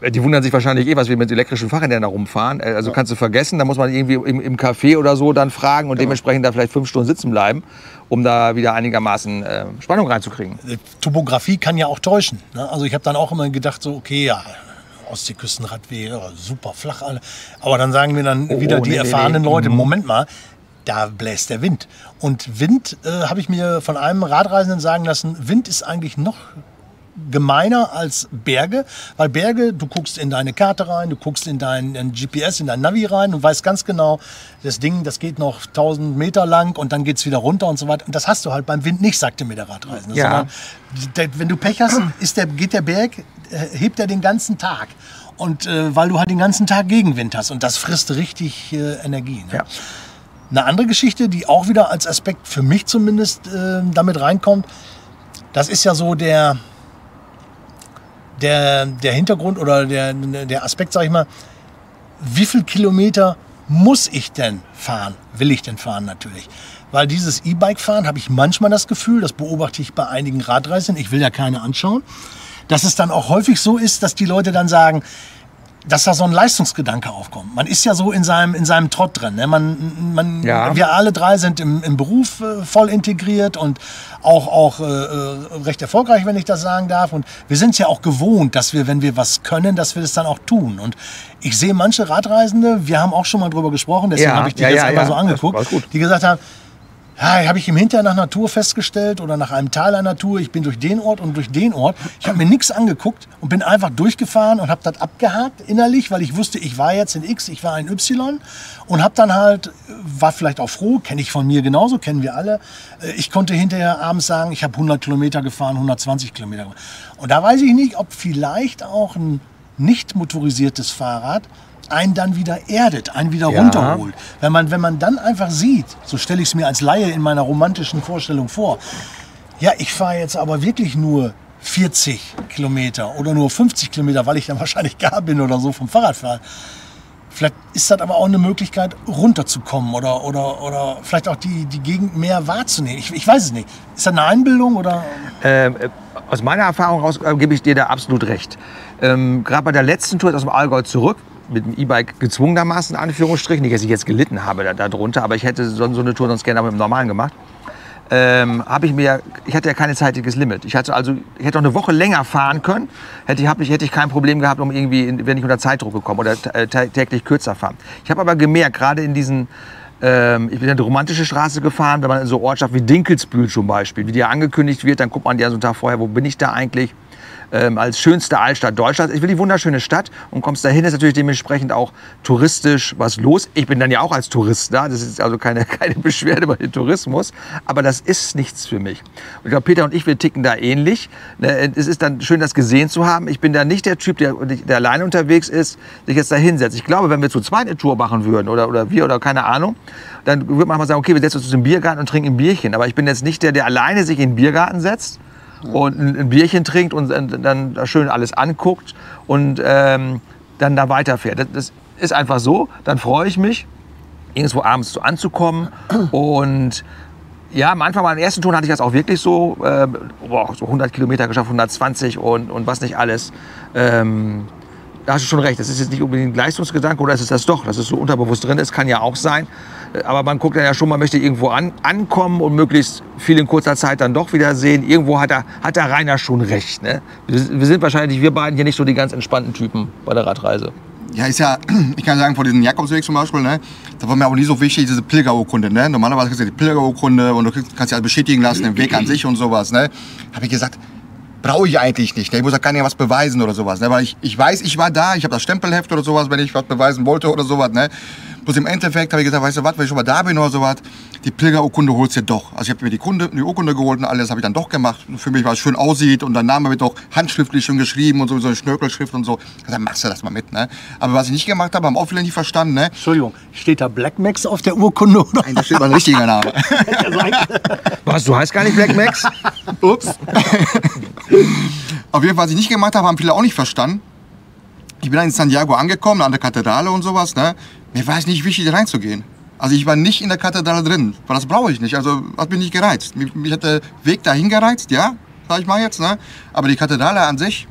Äh, Die wundern sich wahrscheinlich eh, was wir mit elektrischen Fahrrädern da rumfahren. Äh, Also kannst du vergessen, da muss man irgendwie im, im Café oder so dann fragen und dementsprechend da vielleicht fünf Stunden sitzen bleiben, um da wieder einigermaßen äh, Spannung reinzukriegen. Die Topografie kann ja auch täuschen. Ne? Also ich habe dann auch immer gedacht, so, okay, ja, Ostseeküstenradwege, ja, super flach alle. Aber dann sagen mir dann Oh, wieder oh, die nee, nee, erfahrenen nee. Leute, Mhm. Moment mal, da bläst der Wind. Und Wind, äh, habe ich mir von einem Radreisenden sagen lassen, Wind ist eigentlich noch gemeiner als Berge, weil Berge, du guckst in deine Karte rein, du guckst in dein, in GPS, in dein Navi rein und weißt ganz genau, das Ding, das geht noch 1000 Meter lang und dann geht es wieder runter und so weiter. Und das hast du halt beim Wind nicht, sagte mir der Radreisende. Ja. Sondern der, wenn du Pech hast, ist der, geht der Berg, äh, hebt er den ganzen Tag. Und äh, weil du halt den ganzen Tag Gegenwind hast und das frisst richtig äh, Energie. Ne? Ja. Eine andere Geschichte, die auch wieder als Aspekt für mich zumindest äh, damit reinkommt, das ist ja so der, der, der Hintergrund oder der, der Aspekt, sag ich mal, wie viel Kilometer muss ich denn fahren? Will ich denn fahren natürlich? Weil dieses E-Bike fahren habe ich manchmal das Gefühl, das beobachte ich bei einigen Radreisenden, ich will ja keine anschauen, dass es dann auch häufig so ist, dass die Leute dann sagen, dass da so ein Leistungsgedanke aufkommt. Man ist ja so in seinem, in seinem Trott drin. Ne? Man, man, Ja. Wir alle drei sind im, im Beruf äh, voll integriert und auch, auch äh, äh, recht erfolgreich, wenn ich das sagen darf. Und wir sind es ja auch gewohnt, dass wir, wenn wir was können, dass wir das dann auch tun. Und ich sehe manche Radreisende, wir haben auch schon mal drüber gesprochen, deswegen Ja, habe ich die ja, jetzt ja, einmal so angeguckt, die gesagt haben, ja, habe ich im Hinterher nach Tour festgestellt oder nach einem Teil einer Tour, ich bin durch den Ort und durch den Ort. Ich habe mir nichts angeguckt und bin einfach durchgefahren und habe das abgehakt innerlich, weil ich wusste, ich war jetzt in X, ich war in Y und habe dann halt, war vielleicht auch froh, kenne ich von mir genauso, kennen wir alle. Äh, Ich konnte hinterher abends sagen, ich habe 100 Kilometer gefahren, 120 Kilometer. Und da weiß ich nicht, ob vielleicht auch ein nicht motorisiertes Fahrrad einen dann wieder erdet, einen wieder Ja. runterholt. Wenn man, wenn man dann einfach sieht, so stelle ich es mir als Laie in meiner romantischen Vorstellung vor, ja, ich fahre jetzt aber wirklich nur 40 Kilometer oder nur 50 Kilometer, weil ich dann wahrscheinlich gar bin oder so vom Fahrradfahren. Vielleicht ist das aber auch eine Möglichkeit, runterzukommen oder, oder, oder vielleicht auch die, die Gegend mehr wahrzunehmen. Ich, ich weiß es nicht. Ist das eine Einbildung oder? Ähm, äh, aus meiner Erfahrung raus äh, gebe ich dir da absolut recht. Ähm, Gerade bei der letzten Tour aus dem Allgäu zurück, mit dem E-Bike gezwungenermaßen, in Anführungsstrichen, nicht, dass ich jetzt gelitten habe da, darunter, aber ich hätte so, so eine Tour sonst gerne mit dem Normalen gemacht. Ähm, habe ich mir, ich hatte ja kein zeitliches Limit. Ich hatte also, ich hätte auch eine Woche länger fahren können, hätte ich, hab ich, hätte ich kein Problem gehabt, um irgendwie, in- wenn ich unter Zeitdruck gekommen oder äh, tä- täglich kürzer fahren. Ich habe aber gemerkt, gerade in diesen ähm, ich bin ja die romantische Straße gefahren, wenn man in so Ortschaften wie Dinkelsbühl zum Beispiel, wie die angekündigt wird, dann guckt man ja so einen Tag vorher, wo bin ich da eigentlich? Ähm, als schönste Altstadt Deutschlands. Ich will die wunderschöne Stadt und kommst dahin, ist natürlich dementsprechend auch touristisch was los. Ich bin dann ja auch als Tourist da, das ist also keine, keine Beschwerde über den Tourismus, aber das ist nichts für mich. Und ich glaube, Peter und ich, wir ticken da ähnlich. Ne, Es ist dann schön, das gesehen zu haben. Ich bin da nicht der Typ, der, der alleine unterwegs ist, sich jetzt da hinsetzt. Ich glaube, wenn wir zu zweit eine Tour machen würden oder, oder wir oder keine Ahnung, dann würde man mal sagen, okay, wir setzen uns im Biergarten und trinken ein Bierchen. Aber ich bin jetzt nicht der, der alleine sich in den Biergarten setzt und ein, Bierchen trinkt und dann- dann da schön alles anguckt und ähm, dann da weiterfährt. Das, das ist einfach so. Dann freue ich mich, irgendwo abends so anzukommen und ja, am Anfang meiner ersten Tour hatte ich das auch wirklich so, äh, boah, so 100 Kilometer geschafft, 120 und, und was nicht alles. Ähm, da hast du schon recht, das ist jetzt nicht unbedingt ein Leistungsgedanke oder ist es das doch, dass es so unterbewusst drin ist, kann ja auch sein. Äh, Aber man guckt dann ja schon, man möchte irgendwo an, ankommen und möglichst viel in kurzer Zeit dann doch wieder sehen. Irgendwo hat, er, hat der Rainer schon recht. Ne? Wir, wir sind wahrscheinlich, wir beiden hier nicht so die ganz entspannten Typen bei der Radreise. Ja, ist ja, ich kann sagen, vor diesem Jakobsweg zum Beispiel, ne, da war mir auch nie so wichtig, diese Pilgerurkunde. Ne? Normalerweise kriegst du die Pilgerurkunde und du kannst ja bestätigen lassen, den Weg an sich und sowas. Ne? Habe ich gesagt, brauche ich eigentlich nicht. Ne? Ich muss ja gar nicht was beweisen oder sowas. Ne? Weil ich, ich weiß, ich war da, ich habe das Stempelheft oder sowas, wenn ich was beweisen wollte oder sowas. Ne? Bloß im Endeffekt habe ich gesagt, weißt du was, wenn ich schon mal da bin oder sowas, die Pilgerurkunde holst du doch. Also ich habe mir die, Kunde, die Urkunde geholt und alles habe ich dann doch gemacht. Für mich, weil es schön aussieht und der Name wird auch handschriftlich schon geschrieben und so, so eine Schnörkelschrift und so. Dann machst du das mal mit. Ne? Aber was ich nicht gemacht habe, haben auch viele nicht verstanden. Ne? Entschuldigung, steht da Black Max auf der Urkunde oder? Nein, da steht mal ein richtiger Name. Was, du heißt gar nicht Black Max? Ups. Auf jeden Fall, was ich nicht gemacht habe, haben viele auch nicht verstanden. ich bin dann in Santiago angekommen, an der Kathedrale und sowas. Ne? Mir war es nicht wichtig, reinzugehen. Also ich war nicht in der Kathedrale drin, weil das brauche ich nicht. Also hat mich nicht gereizt. Mich, mich hat der Weg dahin gereizt, ja, sag ich mal jetzt. Ne? Aber die Kathedrale an sich,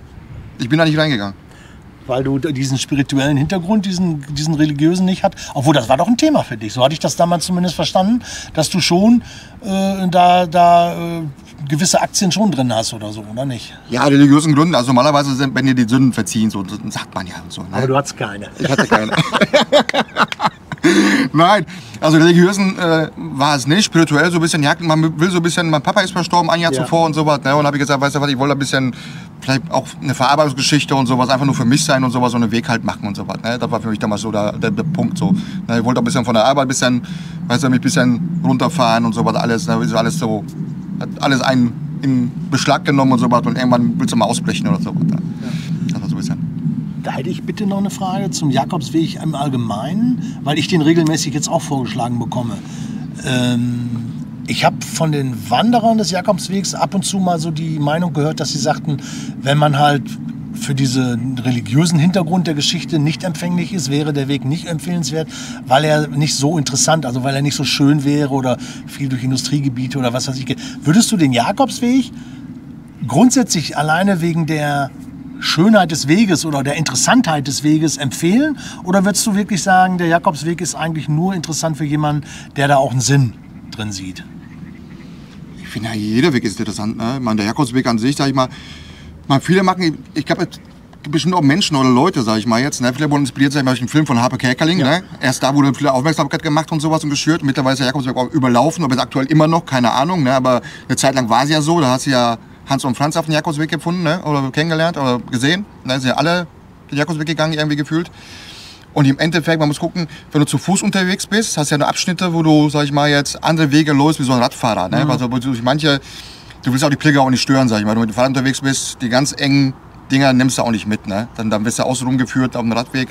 ich bin da nicht reingegangen. Weil du diesen spirituellen Hintergrund, diesen, diesen religiösen nicht hat. Obwohl, das war doch ein Thema für dich. So hatte ich das damals zumindest verstanden, dass du schon äh, da, da äh, gewisse Aktien schon drin hast oder so, oder nicht? Ja, religiösen Gründen. Also normalerweise, sind, wenn dir die Sünden verziehen, so sagt man ja und so. Ne? Aber du hattest keine. Ich hatte keine. Nein, also religiösen äh, war es nicht, spirituell so ein bisschen, ja, man will so ein bisschen, mein Papa ist verstorben ein Jahr Ja. zuvor und sowas, ne, und habe ich gesagt, weißt du was, ich wollte ein bisschen, vielleicht auch eine Verarbeitungsgeschichte und sowas, einfach nur für mich sein und sowas, so einen Weg halt machen und sowas, ne, das war für mich damals so der, der, der Punkt so, ne, ich wollte auch ein bisschen von der Arbeit ein bisschen, weißt du, mich ein bisschen runterfahren und sowas, alles, ne, ist alles so, hat alles einen in Beschlag genommen und sowas und irgendwann willst du mal ausbrechen oder sowas, ne. das war so ein bisschen. Da hätte ich bitte noch eine Frage zum Jakobsweg im Allgemeinen, weil ich den regelmäßig jetzt auch vorgeschlagen bekomme. Ähm, ich habe von den Wanderern des Jakobswegs ab und zu mal so die Meinung gehört, dass sie sagten, wenn man halt für diesen religiösen Hintergrund der Geschichte nicht empfänglich ist, wäre der Weg nicht empfehlenswert, weil er nicht so interessant, also weil er nicht so schön wäre oder viel durch Industriegebiete oder was weiß ich. Würdest du den Jakobsweg grundsätzlich alleine wegen der Schönheit des Weges oder der Interessantheit des Weges empfehlen? Oder würdest du wirklich sagen, der Jakobsweg ist eigentlich nur interessant für jemanden, der da auch einen Sinn drin sieht? Ich finde, ja, jeder Weg ist interessant. Ne? Ich meine, der Jakobsweg an sich, sag ich mal, man, viele machen, ich glaube, es gibt bestimmt auch Menschen oder Leute, sag ich mal jetzt. Ne? Viele wurden inspiriert, sag ich mal, durch den Film von Harpe Kerkeling. Ne? Erst da wurde viele Aufmerksamkeit gemacht und sowas und geschürt. Mittlerweile ist der Jakobsweg auch überlaufen, aber ist aktuell immer noch, keine Ahnung. Ne? Aber eine Zeit lang war es ja so, da hast du ja Hans und Franz auf den Jakobsweg gefunden ne? oder kennengelernt oder gesehen. Da sind ja alle den Jakobsweg gegangen, irgendwie gefühlt. Und im Endeffekt, man muss gucken, wenn du zu Fuß unterwegs bist, hast du ja nur Abschnitte, wo du, sag ich mal, jetzt andere Wege läufst wie so ein Radfahrer. Ne? Also wo du durch manche, du willst auch die Pilger auch nicht stören, sag ich mal. Wenn du mit dem Fahrrad unterwegs bist, die ganz engen Dinger nimmst du auch nicht mit. Ne? Dann, dann wirst du außen rumgeführt auf dem Radweg.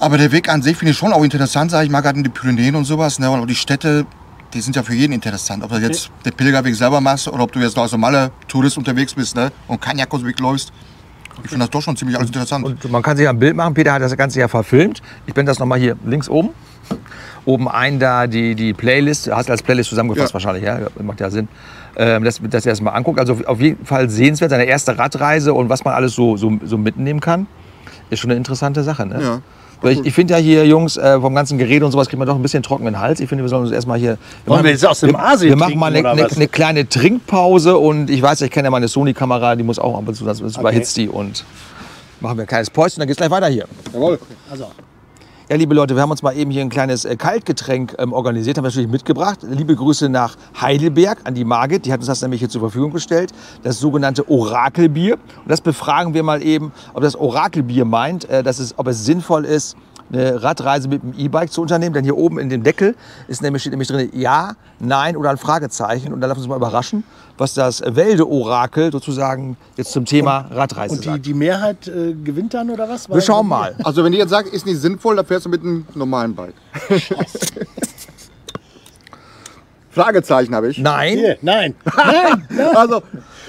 Aber der Weg an sich finde ich schon auch interessant, sag ich mal, gerade in die Pyrenäen und sowas. Ne? Und auch die Städte, die sind ja für jeden interessant. Ob du jetzt den Pilgerweg selber machst oder ob du jetzt als normaler Tourist unterwegs bist ne? und keinen Jakobsweg läufst. Ich finde das doch schon ziemlich alles interessant. Und man kann sich ein Bild machen. Peter hat das Ganze ja verfilmt. Ich bin das nochmal hier links oben. Oben ein da die, die Playlist, hast du als Playlist zusammengefasst Ja. wahrscheinlich, ja, macht ja Sinn, ähm, dass, dass ihr das mal anguckt. Also auf jeden Fall sehenswert, seine erste Radreise und was man alles so, so, so mitnehmen kann, ist schon eine interessante Sache. Ne? Ja. Weil ich, ich finde ja hier, Jungs, äh, vom ganzen Gerede und sowas kriegt man doch ein bisschen trockenen Hals. Ich finde, wir sollen uns erstmal hier. Wollen wir jetzt aus dem wir, Asien Wir machen mal eine, eine, eine kleine Trinkpause und ich weiß, ich kenne ja meine Sony-Kamera, die muss auch ab und zu, das überhitzt die und machen wir ein kleines Päuschen, dann geht's gleich weiter hier. Jawohl. Also, Ja, liebe Leute, wir haben uns mal eben hier ein kleines äh, Kaltgetränk ähm, organisiert, haben wir natürlich mitgebracht. Liebe Grüße nach Heidelberg an die Margit, die hat uns das nämlich hier zur Verfügung gestellt. Das sogenannte Orakelbier. Und das befragen wir mal eben, ob das Orakelbier meint, äh, dass es, ob es sinnvoll ist, eine Radreise mit dem E-Bike zu unternehmen. Denn hier oben in dem Deckel ist nämlich, steht nämlich drin Ja, Nein oder ein Fragezeichen. Und dann lassen wir uns mal überraschen, was das Wälde-Orakel sozusagen jetzt zum Thema Radreise und die, sagt. die Mehrheit äh, gewinnt dann oder was? Wir schauen mal. Also wenn die jetzt sagt, ist nicht sinnvoll, dann fährst du mit einem normalen Bike. Fragezeichen habe ich. Nein. Hier, nein, nein, nein. Also,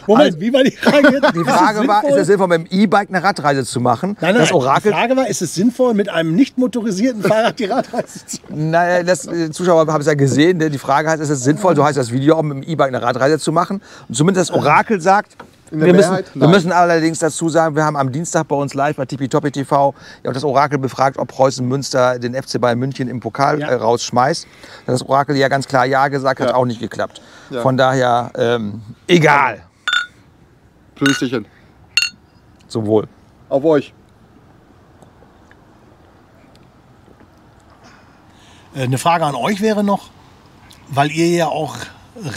Moment, wie war die Frage jetzt? Die Frage war, ist es sinnvoll, mit dem E-Bike eine Radreise zu machen? Nein, nein, das Orakel Die Frage war, ist es sinnvoll, mit einem nicht motorisierten Fahrrad die Radreise zu machen? Naja, das, die Zuschauer haben es ja gesehen. ne? Die Frage heißt, ist es sinnvoll, so heißt das Video, auch mit dem E-Bike eine Radreise zu machen? Und zumindest das Orakel sagt, wir müssen, wir müssen allerdings dazu sagen, wir haben am Dienstag bei uns live bei Tippitoppi TV ja, das Orakel befragt, ob Preußen Münster den FC Bayern München im Pokal Ja. äh, rausschmeißt. Das Orakel ja ganz klar Ja gesagt, hat Ja. auch nicht geklappt. Ja. Von daher, ähm, egal. Prösterchen. Zum Wohl. Auf euch. Äh, Eine Frage an euch wäre noch, weil ihr ja auch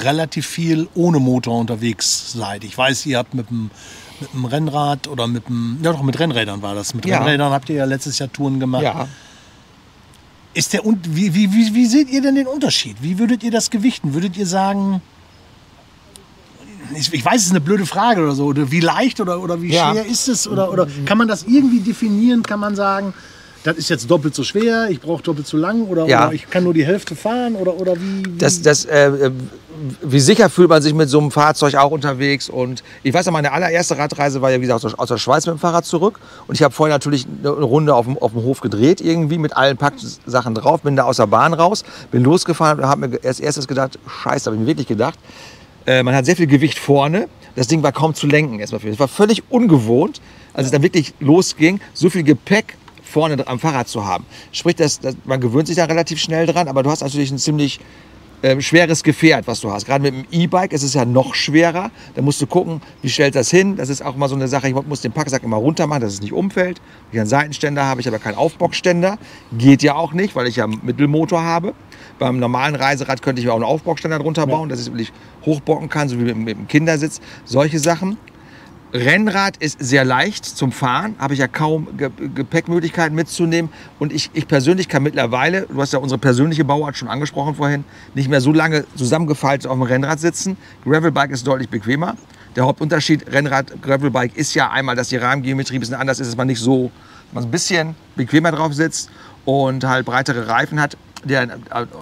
relativ viel ohne Motor unterwegs seid. Ich weiß, ihr habt mit dem, mit dem Rennrad oder mit dem, ja doch mit Rennrädern war das. Mit Ja. Rennrädern habt ihr ja letztes Jahr Touren gemacht. Ja. Ist der, wie, wie, wie, wie seht ihr denn den Unterschied? Wie würdet ihr das gewichten? Würdet ihr sagen, ich, ich weiß, es ist eine blöde Frage oder so, oder wie leicht oder, oder wie Ja. schwer ist es? Oder, oder kann man das irgendwie definieren? Kann man sagen, das ist jetzt doppelt so schwer, ich brauche doppelt so lang oder, Ja. oder ich kann nur die Hälfte fahren oder, oder wie? wie? Das, das, äh, äh, wie sicher fühlt man sich mit so einem Fahrzeug auch unterwegs? Und ich weiß noch, meine allererste Radreise war ja, wie gesagt, aus der- aus der Schweiz mit dem Fahrrad zurück. Und ich habe vorher natürlich eine Runde auf dem, auf dem Hof gedreht, irgendwie mit allen Packsachen drauf. Bin da aus der Bahn raus, bin losgefahren und habe mir als erstes gedacht, Scheiße, habe ich mir wirklich gedacht. Äh, man hat sehr viel Gewicht vorne. Das Ding war kaum zu lenken erstmal für mich. Es war völlig ungewohnt, als es dann wirklich losging, so viel Gepäck vorne am Fahrrad zu haben. Sprich, das, das, man gewöhnt sich da relativ schnell dran, aber du hast natürlich ein ziemlich ähm, schweres Gefährt, was du hast. Gerade mit dem E-Bike ist es ja noch schwerer. Da musst du gucken, wie stellt das hin. Das ist auch mal so eine Sache. Ich muss den Packsack immer runter machen, dass es nicht umfällt. Ich einen Seitenständer habe, ich aber keinen Aufbockständer. Geht ja auch nicht, weil ich ja einen Mittelmotor habe. Beim normalen Reiserad könnte ich mir auch einen Aufbockständer drunter bauen, dass ich es wirklich hochbocken kann, so wie mit, mit dem Kindersitz. Solche Sachen. Rennrad ist sehr leicht zum Fahren, habe ich ja kaum Ge Gepäckmöglichkeiten mitzunehmen. Und ich, ich persönlich kann mittlerweile, du hast ja unsere persönliche Bauart schon angesprochen vorhin, nicht mehr so lange zusammengefaltet auf dem Rennrad sitzen. Gravelbike ist deutlich bequemer. Der Hauptunterschied Rennrad, Gravelbike ist ja einmal, dass die Rahmengeometrie ein bisschen anders ist, dass man nicht so, man ein bisschen bequemer drauf sitzt und halt breitere Reifen hat, die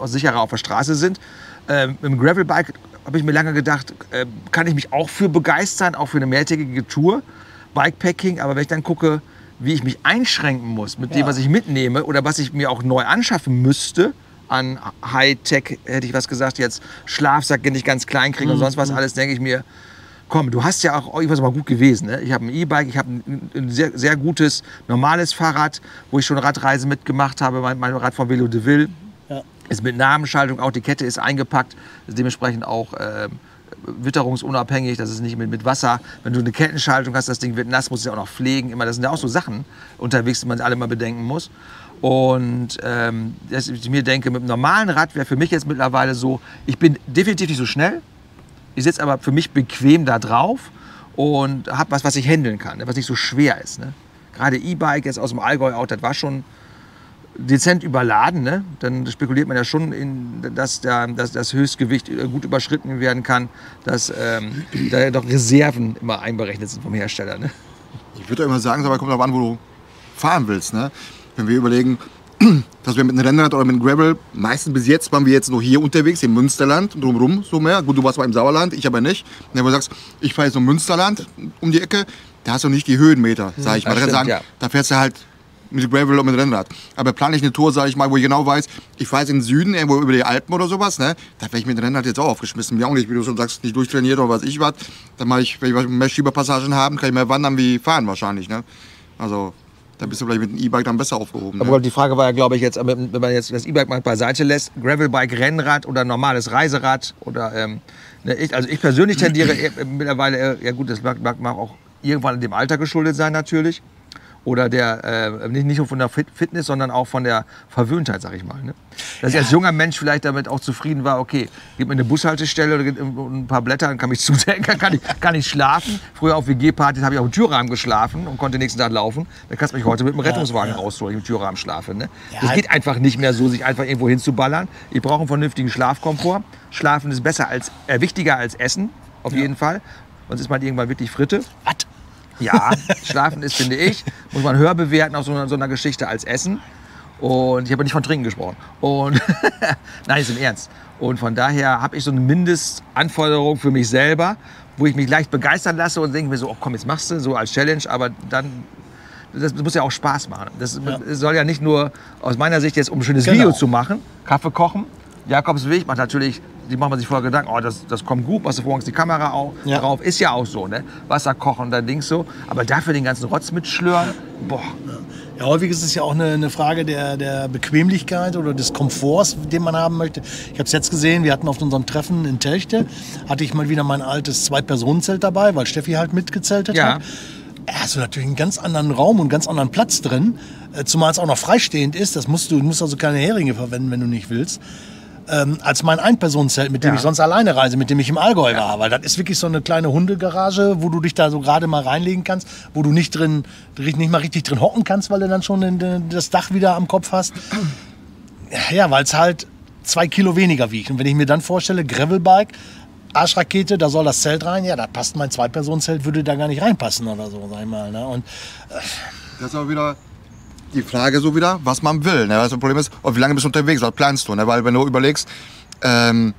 sicherer auf der Straße sind. Ähm, mit dem Gravelbike habe ich mir lange gedacht, äh, kann ich mich auch für begeistern, auch für eine mehrtägige Tour, Bikepacking. Aber wenn ich dann gucke, wie ich mich einschränken muss mit dem, was ich mitnehme oder was ich mir auch neu anschaffen müsste, an Hightech, hätte ich was gesagt, jetzt Schlafsack, den ich ganz klein kriege und sonst was alles, denke ich mir, komm, du hast ja auch irgendwas mal gut gewesen. Ne? Ich habe ein E-Bike, ich habe ein, ein sehr, sehr gutes, normales Fahrrad, wo ich schon Radreise mitgemacht habe, mein, mein Rad von Velo de Ville. Ja. Ist mit Namenschaltung, auch die Kette ist eingepackt, ist dementsprechend auch ähm, witterungsunabhängig, das ist nicht mit, mit Wasser. Wenn du eine Kettenschaltung hast, das Ding wird nass, musst du es auch noch pflegen. Immer, das sind ja auch so Sachen unterwegs, die man alle mal bedenken muss. Und ähm, dass ich mir denke, mit einem normalen Rad wäre für mich jetzt mittlerweile so, ich bin definitiv nicht so schnell, ich sitze aber für mich bequem da drauf und habe was, was ich handeln kann, ne, was nicht so schwer ist. Ne? Gerade E-Bike jetzt aus dem Allgäu out, das war schon dezent überladen. Ne? Dann spekuliert man ja schon, in, dass, der, dass das Höchstgewicht äh, gut überschritten werden kann, dass ähm, da ja doch Reserven immer einberechnet sind vom Hersteller. Ne? Ich würde immer sagen, aber kommt darauf an, wo du fahren willst. Ne? Wenn wir überlegen, dass wir mit einem Rennrad oder mit einem Gravel, meistens bis jetzt waren wir jetzt noch hier unterwegs im Münsterland und drumherum so mehr. Gut, du warst mal im Sauerland, ich aber nicht. Wenn du sagst, ich fahre jetzt im Münsterland um die Ecke, da hast du nicht die Höhenmeter, sag ich mal. kannst du stimmt, sagen, ja. da fährst du halt mit Gravel und mit Rennrad. Aber plane ich eine Tour, sage ich mal, wo ich genau weiß, ich fahre jetzt in den Süden, irgendwo über die Alpen oder sowas, ne? da wäre ich mit dem Rennrad jetzt auch aufgeschmissen. Mir auch nicht, wie du schon sagst, nicht durchtrainiert oder was ich was. Dann mache ich, wenn ich mehr Schieberpassagen haben, kann ich mehr wandern wie fahren wahrscheinlich. Ne? Also da bist du vielleicht mit dem E-Bike dann besser aufgehoben. Aber Ne? die Frage war ja, glaube ich, jetzt, wenn man jetzt das E-Bike mal beiseite lässt, Gravelbike, Rennrad oder normales Reiserad oder ähm, ne, ich, also ich persönlich tendiere eher- mittlerweile, eher- ja gut, das mag, mag, mag auch irgendwann dem Alter geschuldet sein natürlich. Oder der, äh, nicht, nicht nur von der Fit Fitness, sondern auch von der Verwöhntheit, sag ich mal. Ne? Dass ich als junger Mensch vielleicht damit auch zufrieden war, okay, gib mir eine Bushaltestelle oder ein paar Blätter, dann kann mich zudecken, kann ich, kann ich schlafen. Früher auf WG-Partys habe ich auf dem Türrahmen geschlafen und konnte nächsten Tag laufen. Da kannst du mich heute mit dem Rettungswagen rausholen, wenn ich im Türrahmen schlafe. Ne? Das Ja. geht einfach nicht mehr so, sich einfach irgendwo hinzuballern. Ich brauche einen vernünftigen Schlafkomfort. Schlafen ist besser als, äh, wichtiger als Essen, auf jeden Fall. Sonst ist man irgendwann wirklich Fritte. Was? Ja, Schlafen ist, finde ich, muss man höher bewerten auf so einer, so einer Geschichte als Essen. Und ich habe nicht von Trinken gesprochen. Und nein, ist im Ernst. Und von daher habe ich so eine Mindestanforderung für mich selber, wo ich mich leicht begeistern lasse und denke mir so, oh, komm, jetzt machst du so als Challenge, aber dann das muss ja auch Spaß machen. Das es soll ja nicht nur aus meiner Sicht jetzt, um ein schönes Genau. Video zu machen, Kaffee kochen. Jakobsweg macht natürlich, die macht man sich vorher Gedanken, oh, das, das kommt gut, machst du morgens die Kamera auch Ja. drauf. Ist ja auch so, ne? Wasser kochen und dann Dings so. Aber dafür den ganzen Rotz mitschlören, boah. Ja, häufig ist es ja auch eine, eine Frage der, der Bequemlichkeit oder des Komforts, den man haben möchte. Ich habe es jetzt gesehen, wir hatten auf unserem Treffen in Telchte, hatte ich mal wieder mein altes Zwei-Personen-Zelt dabei, weil Steffi halt mitgezeltet Ja. hat. Ja, hast du natürlich einen ganz anderen Raum und einen ganz anderen Platz drin, äh, zumal es auch noch freistehend ist. Das musst du, du musst also keine Heringe verwenden, wenn du nicht willst. Ähm, als mein Ein-Personen-Zelt, mit dem Ja. ich sonst alleine reise, mit dem ich im Allgäu war. Weil das ist wirklich so eine kleine Hundegarage, wo du dich da so gerade mal reinlegen kannst, wo du nicht drin, nicht mal richtig drin hocken kannst, weil du dann schon den- das Dach wieder am Kopf hast. Ja, weil es halt zwei Kilo weniger wiegt. Und wenn ich mir dann vorstelle, Gravelbike, Arschrakete, da soll das Zelt rein, ja, da passt mein Zwei-Personen-Zelt, würde da gar nicht reinpassen oder so, sag ich mal. Ne? Und Das ist auch wieder die Frage so wieder, was man will. Ne? Das Problem ist, oh, wie lange bist du unterwegs, was planst du? Ne? Weil wenn du überlegst, ähm,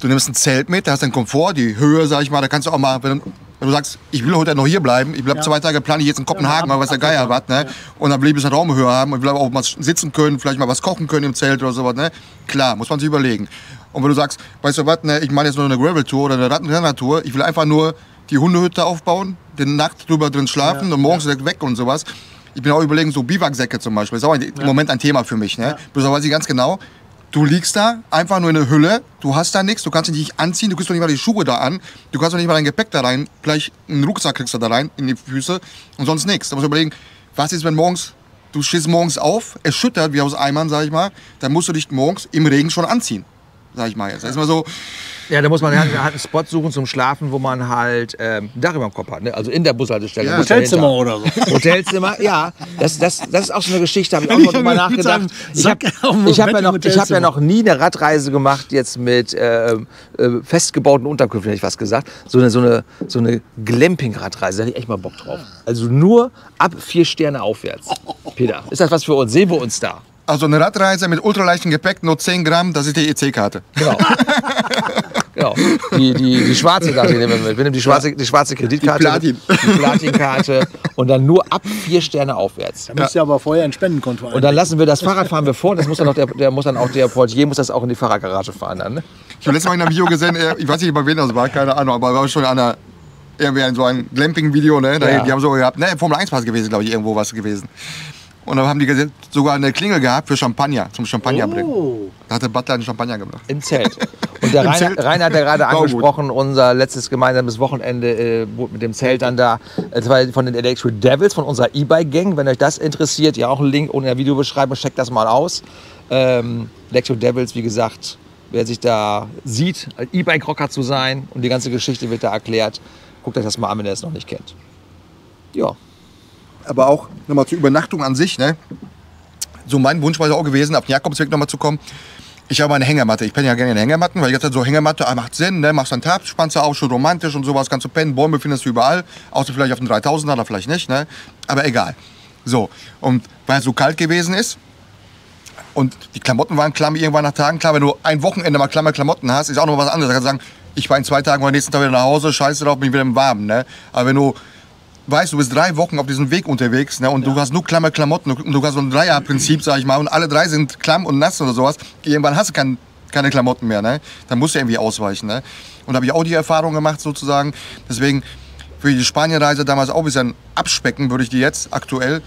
du nimmst ein Zelt mit, da hast den Komfort, die Höhe, sag ich mal, da kannst du auch mal, wenn, wenn du sagst, ich will heute noch hier bleiben, ich bleib Ja. zwei Tage, plane ich jetzt in Kopenhagen, Ja, mal was der Geier was, ne? Und dann will ich ein bisschen Raumhöhe haben und will auch mal sitzen können, vielleicht mal was kochen können im Zelt oder sowas, ne? Klar, muss man sich überlegen. Und wenn du sagst, weißt du was, ne, ich mache jetzt nur eine Gravel-Tour oder eine Rattenrenner-Tour, ich will einfach nur die Hundehütte aufbauen, den Nacht drüber drin schlafen Ja, und morgens direkt weg und sowas. Ich bin auch überlegen, so Biwaksäcke zum Beispiel, ist auch ein, im Moment ein Thema für mich, ne? Bloß da weiß ich ganz genau, Du liegst da, einfach nur in der Hülle, du hast da nichts, du kannst dich nicht anziehen, du kriegst doch nicht mal die Schuhe da an, du kannst doch nicht mal dein Gepäck da rein, gleich einen Rucksack kriegst du da rein, in die Füße und sonst nichts. Da musst du überlegen, was ist, wenn morgens, du stehst morgens auf, es schüttert wie aus Eimern, sag ich mal, dann musst du dich morgens im Regen schon anziehen, sag ich mal jetzt. Das ist mal so, Ja, da muss man halt einen Spot suchen zum Schlafen, wo man halt ähm, ein Dach über dem Kopf hat. Ne? Also in der Bushaltestelle. Ja. Hotelzimmer dahinter. oder so. Hotelzimmer, ja. Das, das, das ist auch so eine Geschichte, habe ich auch mal drüber nachgedacht. Ich habe hab ja, noch- ich hab ja noch nie eine Radreise gemacht jetzt mit äh, äh, festgebauten Unterkünften, hätte ich was gesagt. So eine, so eine, so eine Glamping-Radreise, da hätte ich echt mal Bock drauf. Also nur ab vier Sterne aufwärts. Peter, ist das was für uns? Sehen wir uns da? Also eine Radreise mit ultraleichtem Gepäck, nur 10 Gramm, das ist die EC-Karte. Genau. genau. Die, die, die schwarze Karte nehmen wir mit. Wir nehmen die schwarze, die schwarze Kreditkarte. Die Platin. Die Platinkarte. Und dann nur ab vier Sterne aufwärts. Da müsst ihr aber vorher ein Spendenkonto Und dann lassen wir das Fahrrad fahren wir vor. Das muss dann auch der, der muss dann auch der Portier muss das auch in die Fahrradgarage fahren dann. Ne? Ich habe letztes Mal in einem Video gesehen, äh, ich weiß nicht, bei wem das war, keine Ahnung, aber war schon einer, irgendwie so ein Glamping-Video, ne? Da, Ja. Die haben so gehabt, ne, Formel 1 Pass gewesen, glaube ich, irgendwo was gewesen. Und dann haben die sogar eine Klingel gehabt für Champagner, zum Champagner bringen. Oh. Da hat der Butler einen Champagner gebracht. Im Zelt. Und der Rainer. Rainer hat ja gerade angesprochen, unser letztes gemeinsames Wochenende äh, mit dem Zelt dann da. Das war von den Electric Devils, von unserer E-Bike-Gang. Wenn euch das interessiert, ja auch ein Link unten in der Videobeschreibung, checkt das mal aus. Ähm, Electric Devils, wie gesagt, wer sich da sieht, E-Bike-Rocker zu sein und die ganze Geschichte wird da erklärt, guckt euch das mal an, wenn ihr es noch nicht kennt. Ja. Aber auch nochmal zur Übernachtung an sich, ne? So mein Wunsch war es auch gewesen, auf den Jakobsweg nochmal zu kommen. Ich habe eine Hängematte. Ich penne ja gerne in Hängematten, weil ich dachte, so Hängematte ah, macht Sinn, ne? Machst dann Tab, spannst du auf, schon romantisch und sowas, kannst du pennen. Bäume findest du überall, außer vielleicht auf den 3000er oder vielleicht nicht, ne? Aber egal. So, und weil es so kalt gewesen ist und die Klamotten waren klamm irgendwann nach Tagen, klar, wenn du ein Wochenende mal klamme Klamotten hast, ist auch noch was anderes. Da kannst du sagen, ich war in zwei Tagen oder nächsten Tag wieder nach Hause, scheiße drauf, bin ich wieder im Warmen, ne? Aber wenn du weißt, du bist drei Wochen auf diesem Weg unterwegs ne, und du hast nur klamme Klamotten und du hast so ein Dreierprinzip, sag ich mal, und alle drei sind klamm und nass oder sowas, irgendwann hast du kein, keine Klamotten mehr, ne? Dann musst du irgendwie ausweichen, ne? Und da habe ich auch die Erfahrung gemacht sozusagen. Deswegen für die Spanienreise damals auch ein bisschen abspecken würde ich die jetzt aktuell.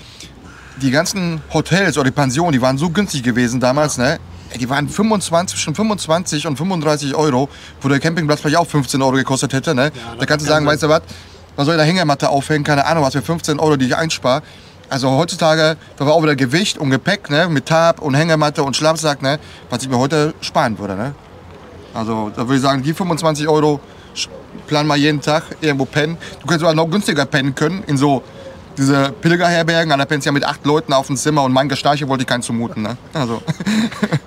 Die ganzen Hotels oder die Pensionen, die waren so günstig gewesen damals, ne? Die waren 25, zwischen 25 und 35 Euro, wo der Campingplatz vielleicht auch 15 Euro gekostet hätte. Ne? da kannst du sagen, weißt du was, man soll in der Hängematte aufhängen, keine Ahnung, was für 15 Euro, die ich einspare. Also heutzutage, da war auch wieder Gewicht und Gepäck, ne? mit Tab und Hängematte und Schlafsack, ne? was ich mir heute sparen würde. Ne? Also da würde ich sagen, die 25 Euro plan mal jeden Tag irgendwo pennen. Du könntest sogar noch günstiger pennen können in so diese Pilgerherbergen. Pennst du ja mit acht Leuten auf dem Zimmer und mein Gestarche wollte ich keinen zumuten. Ne? Also.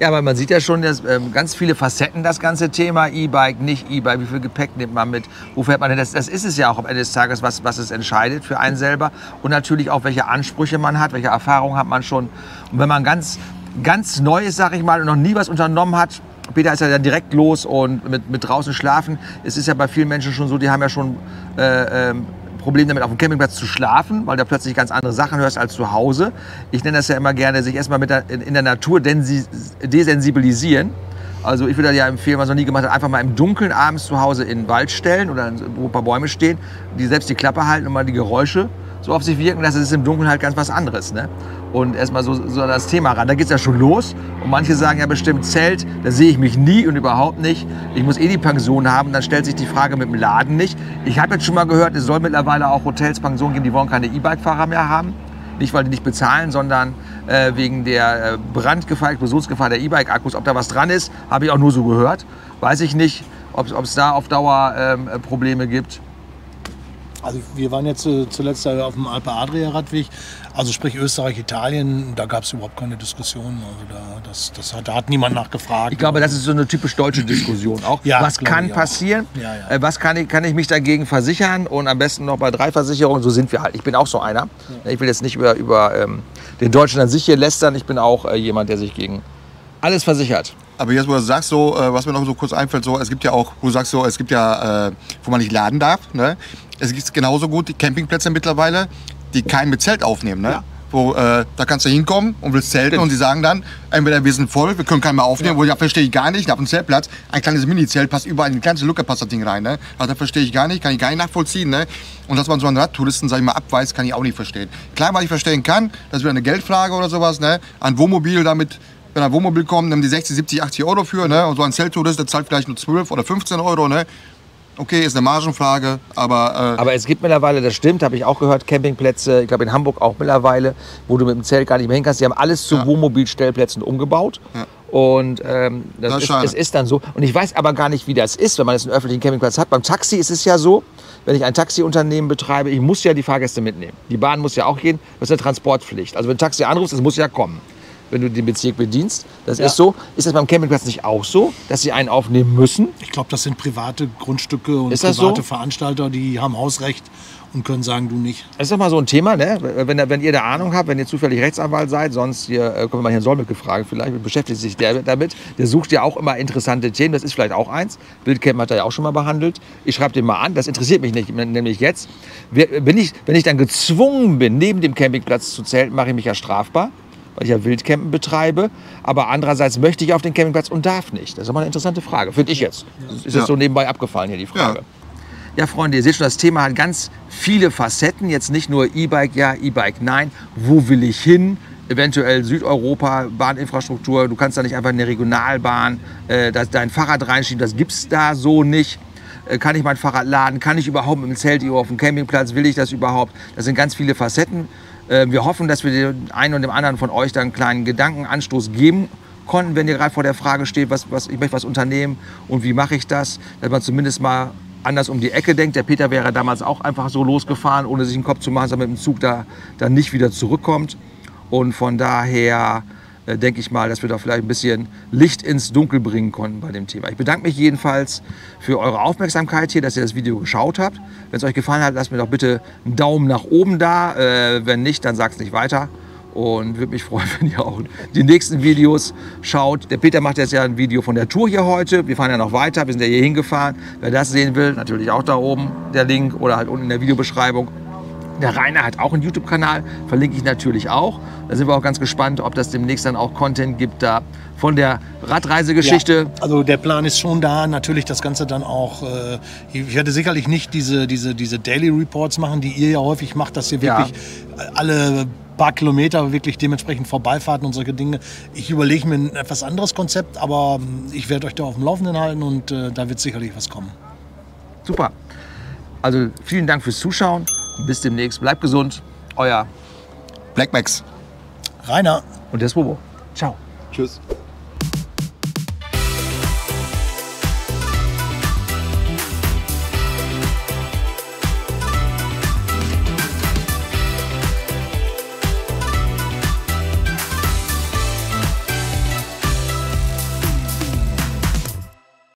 Ja, aber man sieht ja schon, dass ähm, ganz viele Facetten das ganze Thema E-Bike, nicht E-Bike, wie viel Gepäck nimmt man mit, wo fährt man denn? Das, das ist es ja auch am Ende des Tages, was, was es entscheidet für einen selber und natürlich auch, welche Ansprüche man hat, welche Erfahrungen hat man schon. Und wenn man ganz, ganz neu ist, sag ich mal, und noch nie was unternommen hat, Peter ist ja dann direkt los und mit, mit draußen schlafen. Es ist ja bei vielen Menschen schon so, die haben ja schon äh, ähm, Problem damit, auf dem Campingplatz zu schlafen, weil du plötzlich ganz andere Sachen hörst als zu Hause. Ich nenne das ja immer gerne, sich erstmal mit der, in, in der Natur desensibilisieren. Also ich würde ja empfehlen, was noch nie gemacht hat, einfach mal im Dunkeln abends zu Hause in den Wald stellen oder wo ein paar Bäume stehen, die selbst die Klappe halten und mal die Geräusche so auf sich wirken, dass es ist im Dunkeln halt ganz was anderes. Ne? Und erstmal so, so an das Thema ran. Da geht es ja schon los. Und manche sagen ja bestimmt Zelt, da sehe ich mich nie und überhaupt nicht. Ich muss eh die Pension haben. Dann stellt sich die Frage mit dem Laden nicht. Ich habe jetzt schon mal gehört, es soll mittlerweile auch Hotels, Pensionen geben, die wollen keine E-Bike-Fahrer mehr haben. Nicht, weil die nicht bezahlen, sondern äh, wegen der äh, Brandgefahr, Explosionsgefahr der E-Bike-Akkus. Ob da was dran ist, habe ich auch nur so gehört. Weiß ich nicht, ob es da auf Dauer ähm, äh, Probleme gibt. Also wir waren jetzt äh, zuletzt auf dem Alpe Adria Radweg, also sprich Österreich, Italien, da gab es überhaupt keine Diskussion. Also da, das, das hat, da hat niemand nachgefragt. Ich glaube, das ist so eine typisch deutsche Diskussion auch. Ja, was kann passieren? Ja, ja. Äh, Was kann ich, kann ich mich dagegen versichern? Und am besten noch bei drei Versicherungen. So sind wir halt. Ich bin auch so einer. Ich will jetzt nicht über, über ähm, den Deutschen an sich hier lästern. Ich bin auch äh, jemand, der sich gegen alles versichert. Aber jetzt, wo du sagst, so, äh, was mir noch so kurz einfällt, so, es gibt ja auch, wo du sagst, so, es gibt ja, äh, wo man nicht laden darf. Ne? Es gibt genauso gut die Campingplätze mittlerweile, die keinen mit Zelt aufnehmen. Ne? Ja. Wo, äh, da kannst du hinkommen und willst zelten Stimmt. und die sagen dann, entweder wir sind voll, wir können keinen mehr aufnehmen, wo ja, verstehe ich gar nicht, ich habe einen Zeltplatz, ein kleines Mini-Zelt, passt überall in die kleinste Lücke, passt das Ding rein. Ne? Also, das verstehe ich gar nicht, kann ich gar nicht nachvollziehen. Ne? Und dass man so einen Radtouristen, sag ich mal, abweist, kann ich auch nicht verstehen. Klar, was ich verstehen kann, das ist wieder eine Geldfrage oder sowas, ne? ein Wohnmobil damit wenn ein Wohnmobil kommt, nehmen die 60, 70, 80 Euro für. Ne? Und so ein Zelttourist, der zahlt vielleicht nur 12 oder 15 Euro. Ne? Okay, ist eine Margenfrage, aber, äh, Aber es gibt mittlerweile, das stimmt, habe ich auch gehört, Campingplätze, ich glaube in Hamburg auch mittlerweile, wo du mit dem Zelt gar nicht mehr hin kannst. Die haben alles zu Ja. Wohnmobilstellplätzen umgebaut. Ja. Und ähm, das, Das ist es ist dann so. Und ich weiß aber gar nicht, wie das ist, wenn man jetzt einen öffentlichen Campingplatz hat. Beim Taxi ist es ja so, wenn ich ein Taxiunternehmen betreibe, ich muss ja die Fahrgäste mitnehmen. Die Bahn muss ja auch gehen, das ist eine Transportpflicht. Also wenn ein Taxi anrufst, das muss ja kommen, wenn du den Bezirk bedienst. Das Ja. ist so. Ist das beim Campingplatz nicht auch so, dass sie einen aufnehmen müssen? Ich glaube, das sind private Grundstücke und private so? Veranstalter, die haben Hausrecht und können sagen, du nicht. Das ist doch mal so ein Thema, ne? wenn, wenn ihr da Ahnung habt, wenn ihr zufällig Rechtsanwalt seid, sonst hier, äh, können wir mal hier Solmecke fragen, vielleicht beschäftigt sich der damit. Der sucht ja auch immer interessante Themen, das ist vielleicht auch eins. Wildcamp hat er ja auch schon mal behandelt. Ich schreibe den mal an, das interessiert mich nicht, nämlich jetzt. Bin ich, wenn ich dann gezwungen bin, neben dem Campingplatz zu zelten, mache ich mich ja strafbar, weil ich ja Wildcampen betreibe. Aber andererseits möchte ich auf den Campingplatz und darf nicht. Das ist mal eine interessante Frage, finde ich jetzt. Ist Ja. so nebenbei abgefallen hier die Frage. Ja. Ja, Freunde, ihr seht schon, das Thema hat ganz viele Facetten. Jetzt nicht nur E-Bike ja, E-Bike nein. Wo will ich hin? Eventuell Südeuropa, Bahninfrastruktur. Du kannst da nicht einfach eine Regionalbahn äh, das, dein Fahrrad reinschieben. Das gibt's da so nicht. Äh, kann ich mein Fahrrad laden? Kann ich überhaupt mit dem Zelt auf dem Campingplatz? Will ich das überhaupt? Das sind ganz viele Facetten. Äh, wir hoffen, dass wir dem einen und dem anderen von euch da einen kleinen Gedankenanstoß geben konnten, wenn ihr gerade vor der Frage steht, was, was, ich möchte was unternehmen und wie mache ich das, dass man zumindest mal anders um die Ecke denkt. Der Peter wäre damals auch einfach so losgefahren, ohne sich einen Kopf zu machen, dass er mit dem Zug da dann nicht wieder zurückkommt. Und von daher denke ich mal, dass wir da vielleicht ein bisschen Licht ins Dunkel bringen konnten bei dem Thema. Ich bedanke mich jedenfalls für eure Aufmerksamkeit hier, dass ihr das Video geschaut habt. Wenn es euch gefallen hat, lasst mir doch bitte einen Daumen nach oben da. Äh, wenn nicht, dann sagt es nicht weiter. Und würde mich freuen, wenn ihr auch die nächsten Videos schaut. Der Peter macht jetzt ja ein Video von der Tour hier heute. Wir fahren ja noch weiter. Wir sind ja hier hingefahren. Wer das sehen will, natürlich auch da oben der Link oder halt unten in der Videobeschreibung. Der Rainer hat auch einen YouTube-Kanal, verlinke ich natürlich auch. Da sind wir auch ganz gespannt, ob das demnächst dann auch Content gibt da von der Radreisegeschichte. Ja, also der Plan ist schon da, natürlich das Ganze dann auch. Äh, ich werde sicherlich nicht diese, diese, diese Daily Reports machen, die ihr ja häufig macht, dass ihr Ja. wirklich alle paar Kilometer wirklich dementsprechend Vorbeifahrten und solche Dinge. Ich überlege mir ein etwas anderes Konzept, aber ähm, ich werde euch da auf dem Laufenden halten und äh, da wird sicherlich was kommen. Super. Also vielen Dank fürs Zuschauen. Bis demnächst. Bleibt gesund. Euer Black Max. Rainer. und der Swobo. Ciao. Tschüss.